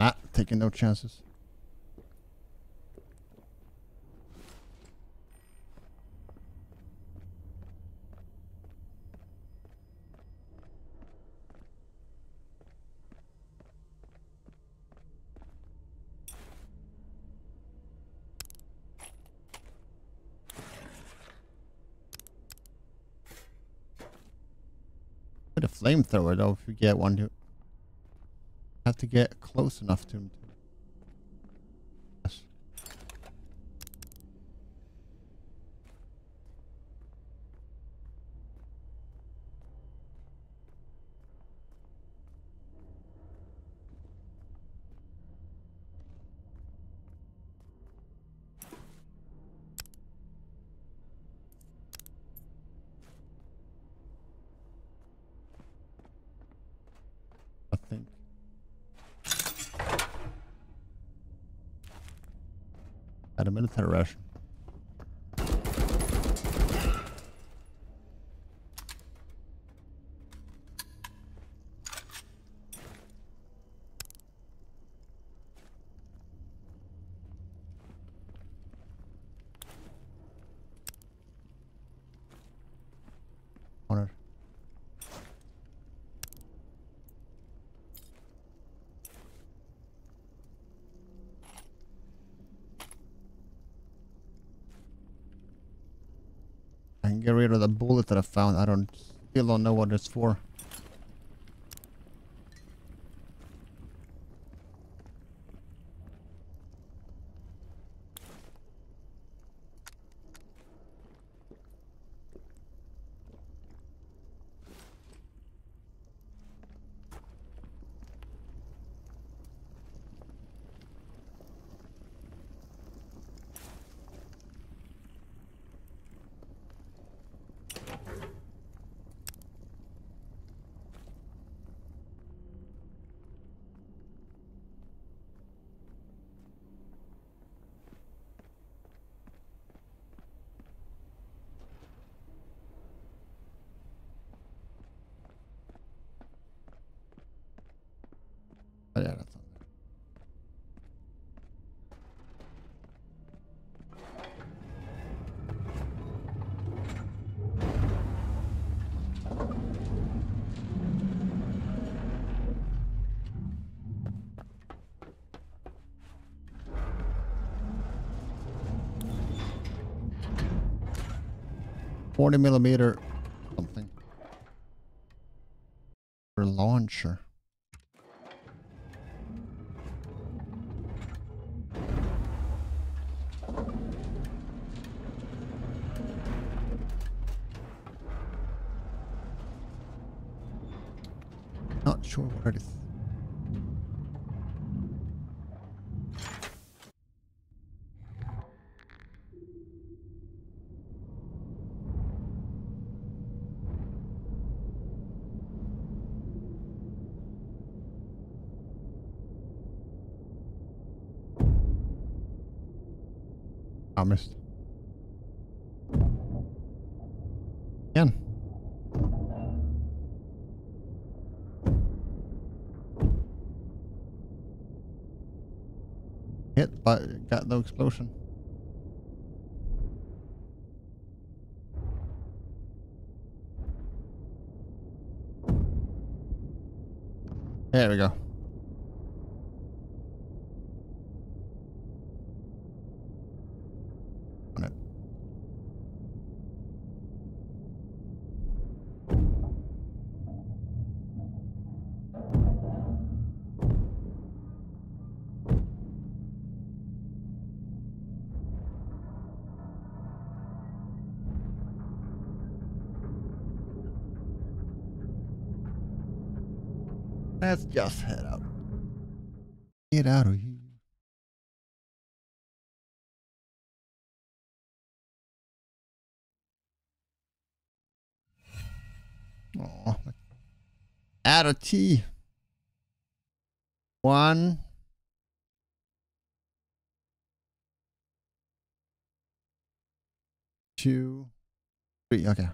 Ah, taking no chances. With a flamethrower though, if you get one, have to get close enough to him. To... Yes. I think. At a military ration. Honor. I can get rid of the bullet that I found. I don't still don't know what it's for. 40 millimeter something. for launcher. Explosion. There we go. Just head out. Get out of here. Oh, add a T. One. Two. Three. Okay.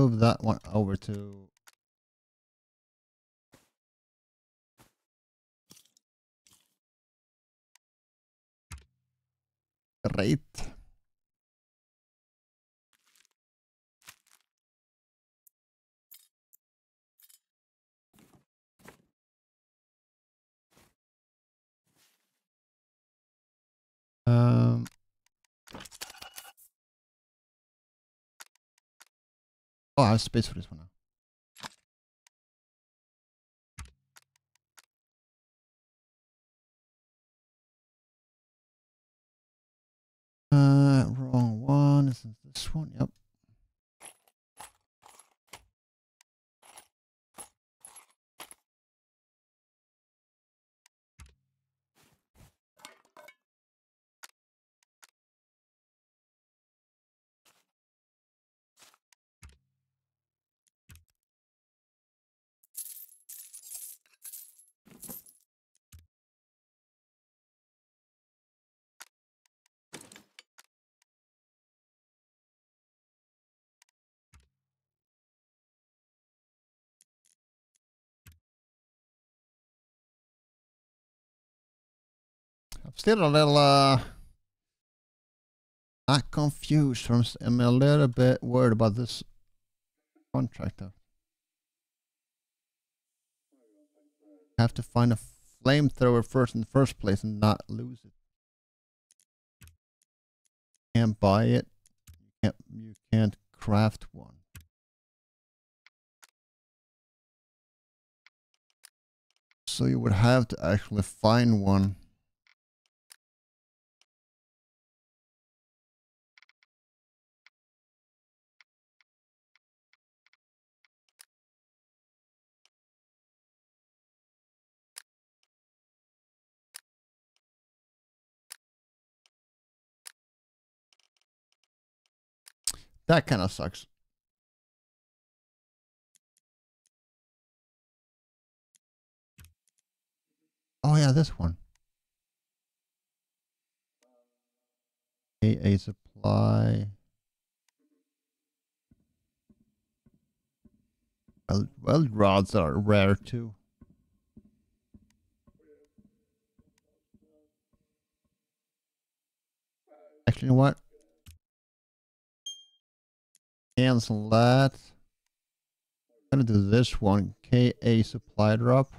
Move that one over to Great. Um, oh, I have space for this one now. Uh, wrong one. This is this one. Yep. Still a little uh not confused. from I'm, a little bit worried about this contractor. Have to find a flamethrower first in the first place and not lose it. Can't buy it. You can't. You can't craft one. So you would have to actually find one. That kind of sucks. Oh yeah, this one. AA supply. Well, weld rods are rare too. Actually, you know what? Cancel that. I'm gonna do this one. KA supply drop.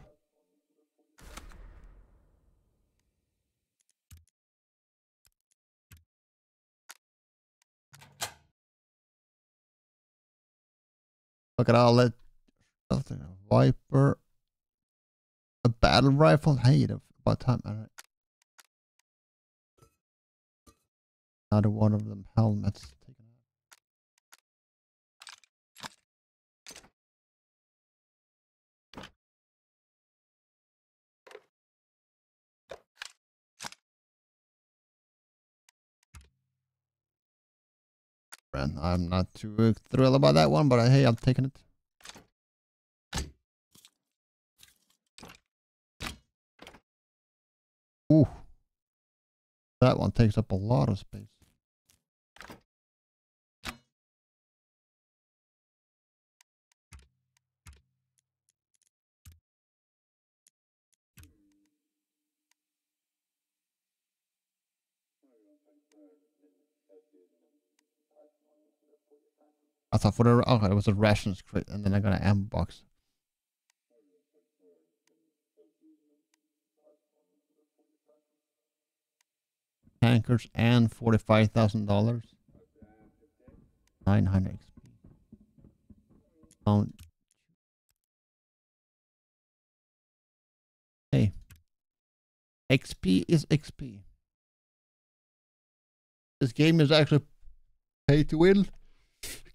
Look at all that stuff there. Viper. A battle rifle. Hey, about time. All right. Another one of them helmets. Brand. I'm not too thrilled about that one, but uh, hey, I'm taking it. Ooh. That one takes up a lot of space. I thought for the okay, it was a rations crate, and then I got an ammo box. Tankers and forty-five thousand dollars. Nine hundred XP. Don't. Hey. XP is XP. This game is actually pay to win.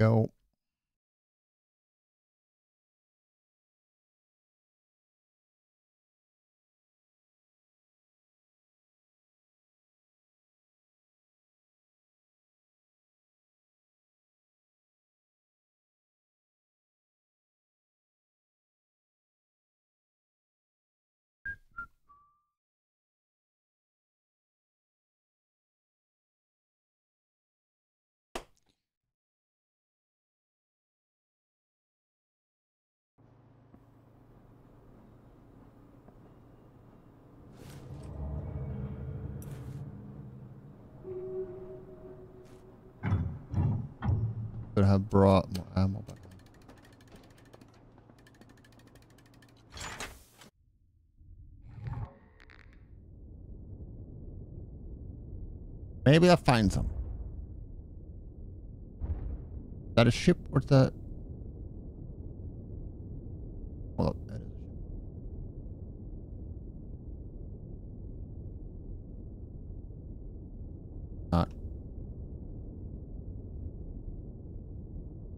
Go. Could have brought more ammo back. Maybe I'll find some. Is that a ship or is that? Well, that is a ship. Not.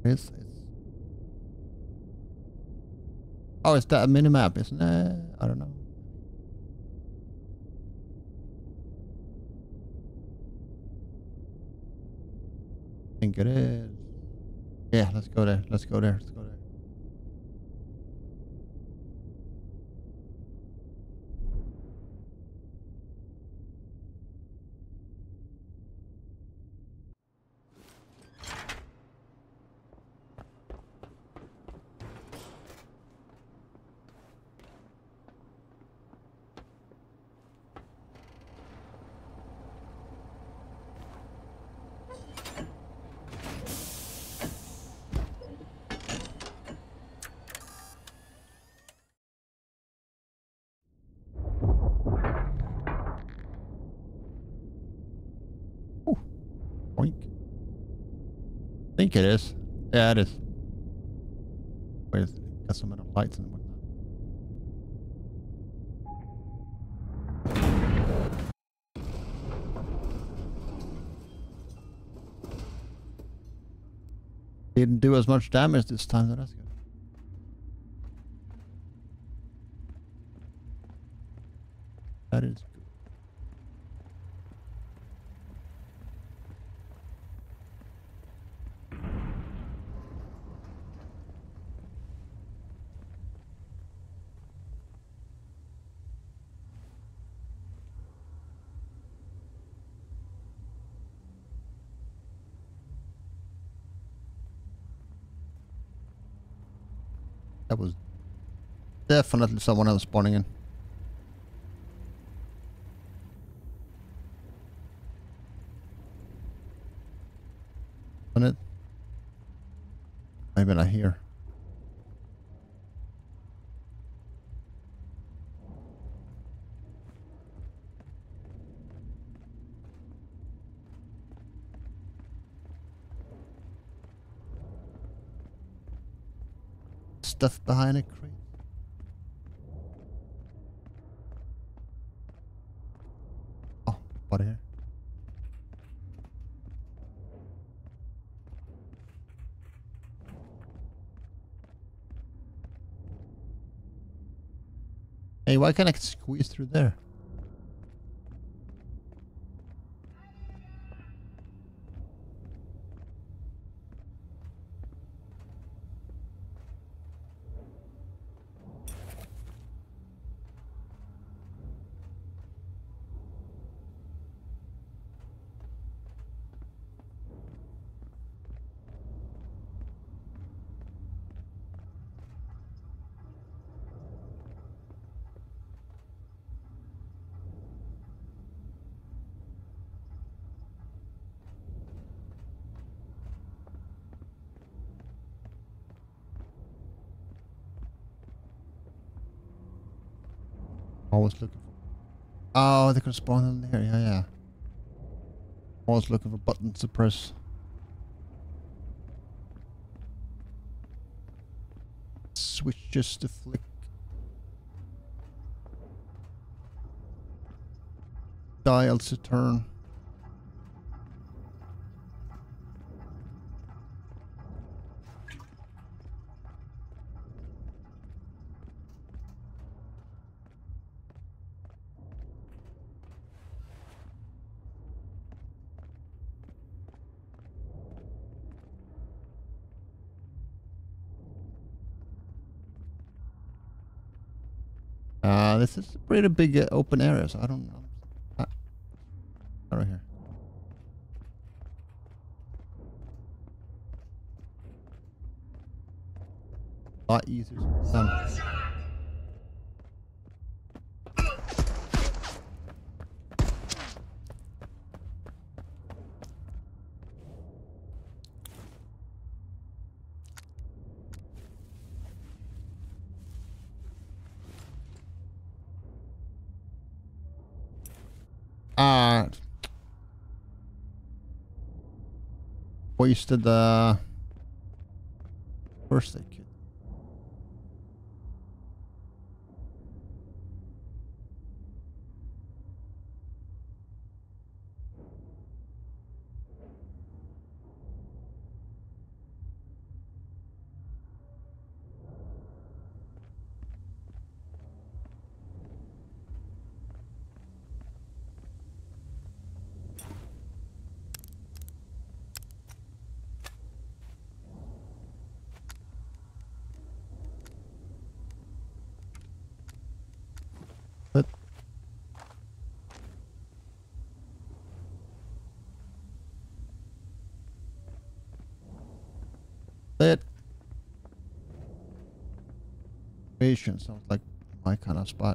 It's, it's. Oh, is that a mini map, isn't it? I don't know. I think it is. Yeah, let's go there. Let's go there. Let's go there. Boink. I think it is. Yeah, it is. It's got some of the lights and whatnot. Didn't do as much damage this time. That was definitely someone else spawning in. Isn't it? Maybe not here. Stuff behind a crate. Oh, what here? Hey, why can't I squeeze through there? Always looking for. Oh, they could spawn in there. Yeah, yeah. Always looking for buttons to press. Switches to flick. Dials to turn. Uh, this is a pretty big uh, open area, so I don't know. Ah, right here. A lot easier. Um, uh, wasted the aid kit. But that patience sounds like my kind of spot.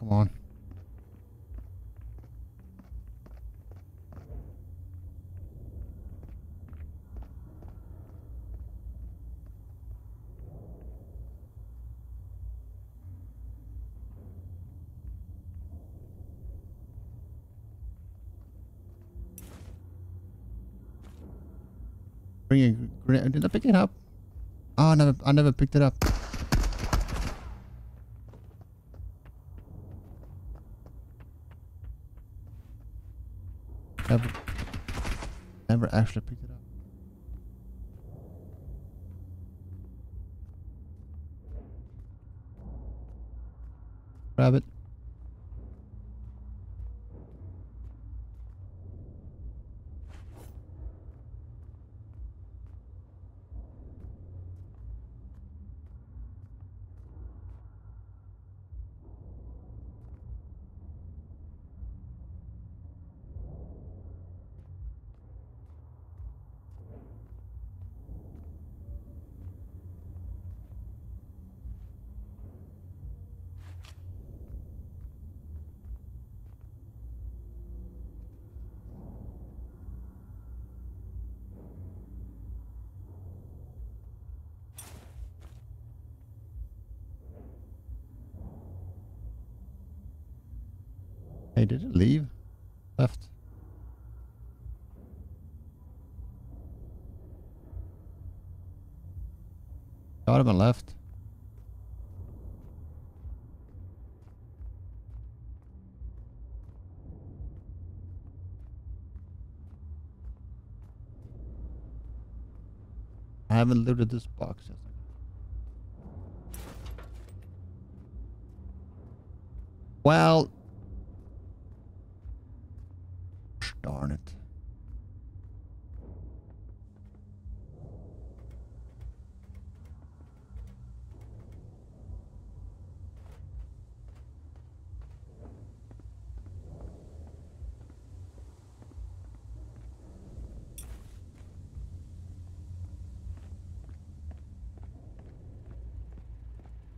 Come on. Bring a grenade. Did I pick it up? Oh, I never, I never picked it up. Never, never actually picked it up. Grab it. Hey, did it leave? Left. Got him and left. I haven't looted this box yet. Well, darn it.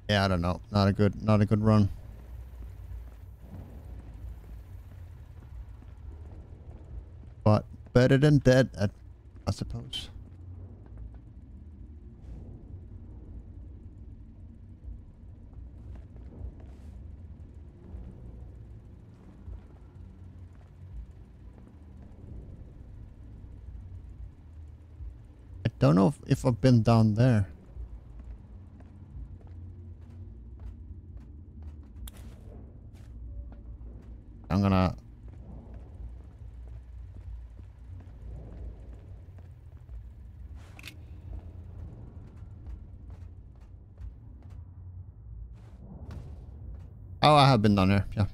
Yeah, I don't know. Not a good, not a good run. But better than dead, I, I suppose. I don't know if, if I've been down there. been done here. Yeah.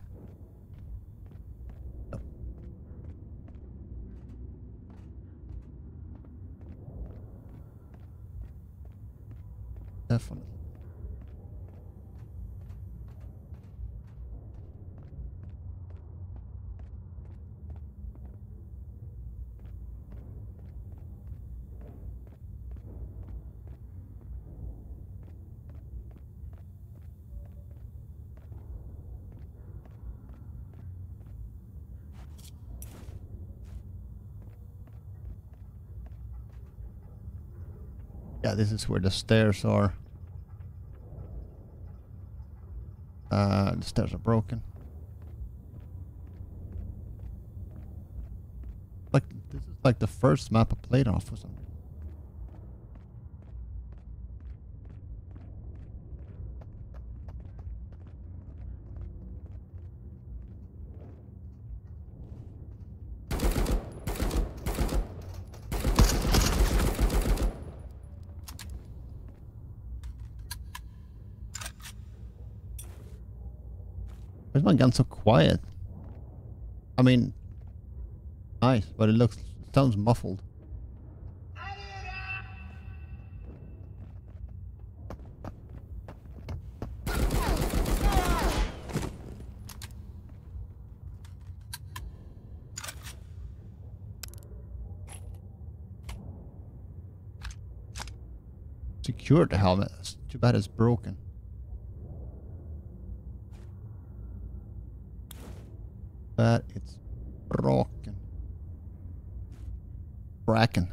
This is where the stairs are. Uh, the stairs are broken. Like, this is like the first map I played off or something. Where's my gun so quiet? I mean, nice, but it looks, sounds muffled. Secured the helmet. It's too bad it's broken. that it's broken. Bracken.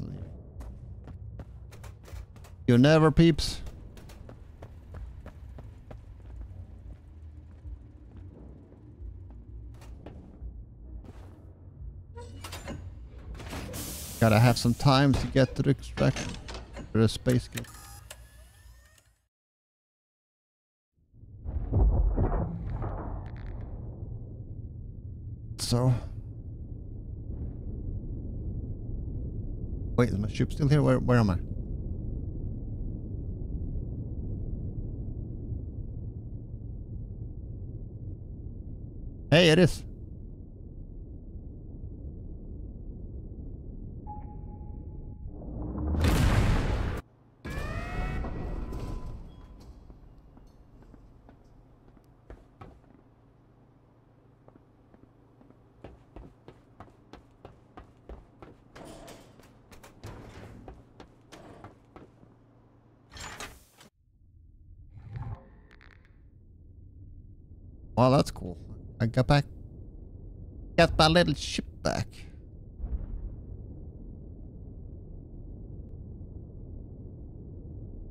I'm. You never peeps. Gotta have some time to get to the extraction. To the space gate. So. Wait, is my ship still here? Where, where am I? Hey, it is. Got back. Got my little ship back.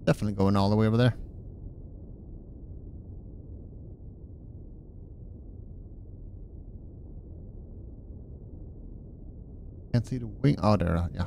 Definitely going all the way over there. Can't see the wing. Oh, there. Yeah,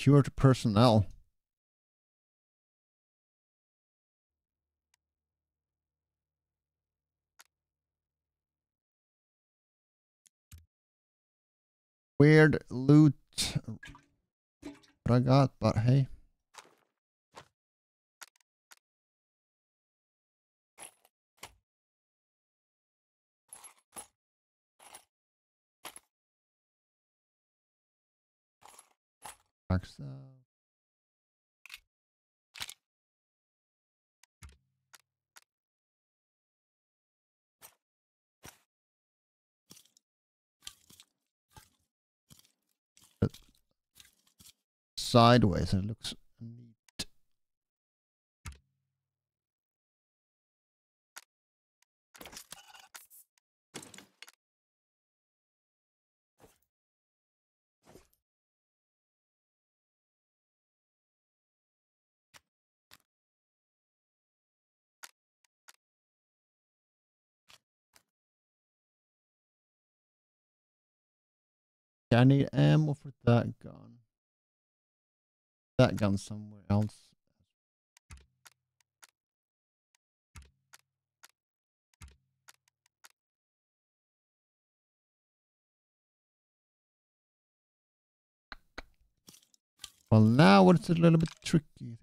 Security personnel. Weird loot. What I got, but hey. Stuff. sideways and it looks I need ammo for that gun that gun somewhere else. Well, now it's a little bit tricky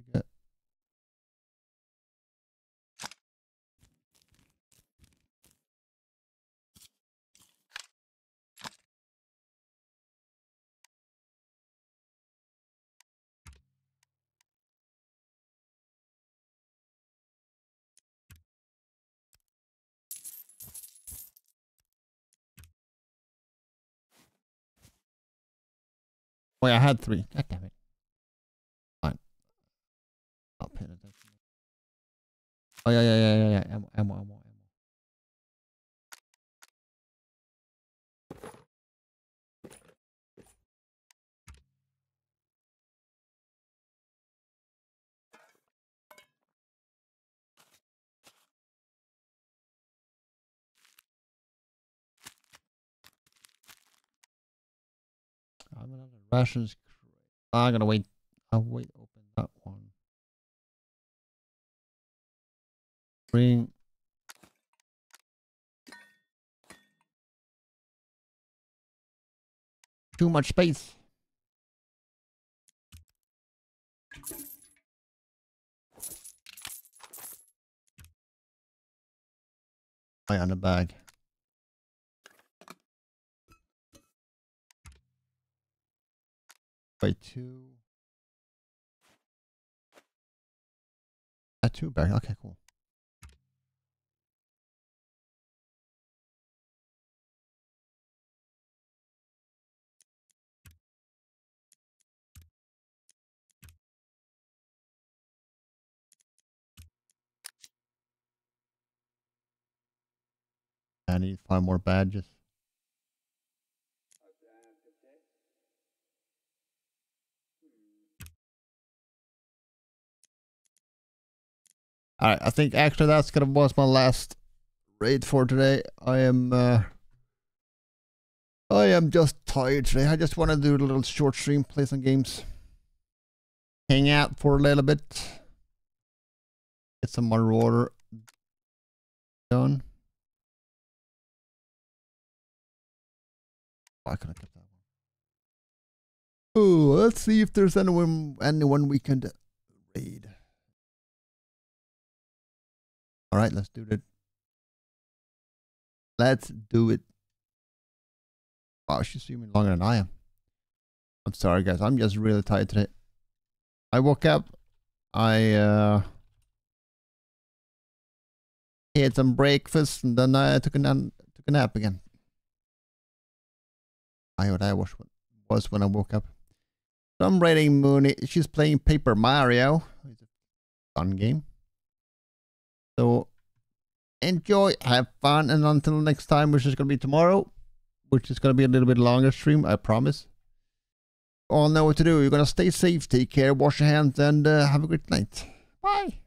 Wait, I had three. God damn it. Fine. Not paying attention. Oh, yeah, yeah, yeah, yeah, yeah. Ammo, ammo, ammo. I'm another crate. I'm gonna wait. I'll wait. Open that one. Bring. Too much space. On the bag. By two. A two bag. Okay, cool. I need five more badges. Alright, I think actually that's gonna was my last raid for today. I am uh I am just tired today. I just want to do a little short stream, play some games, hang out for a little bit, get some Marauder done. Couldn't I get that one? Oh, let's see if there's anyone anyone we can raid. All right, let's do it. Let's do it. Wow, she's streaming longer than I am. I'm sorry, guys. I'm just really tired today. I woke up. I uh, had some breakfast, and then I took a took a nap again. I what I was was when I woke up. So I'm rating Mooney. She's playing Paper Mario. It's a fun game. So enjoy, have fun, and until next time, which is going to be tomorrow, which is going to be a little bit longer stream, I promise. All know what to do. You're going to stay safe, take care, wash your hands, and uh, have a great night. Bye.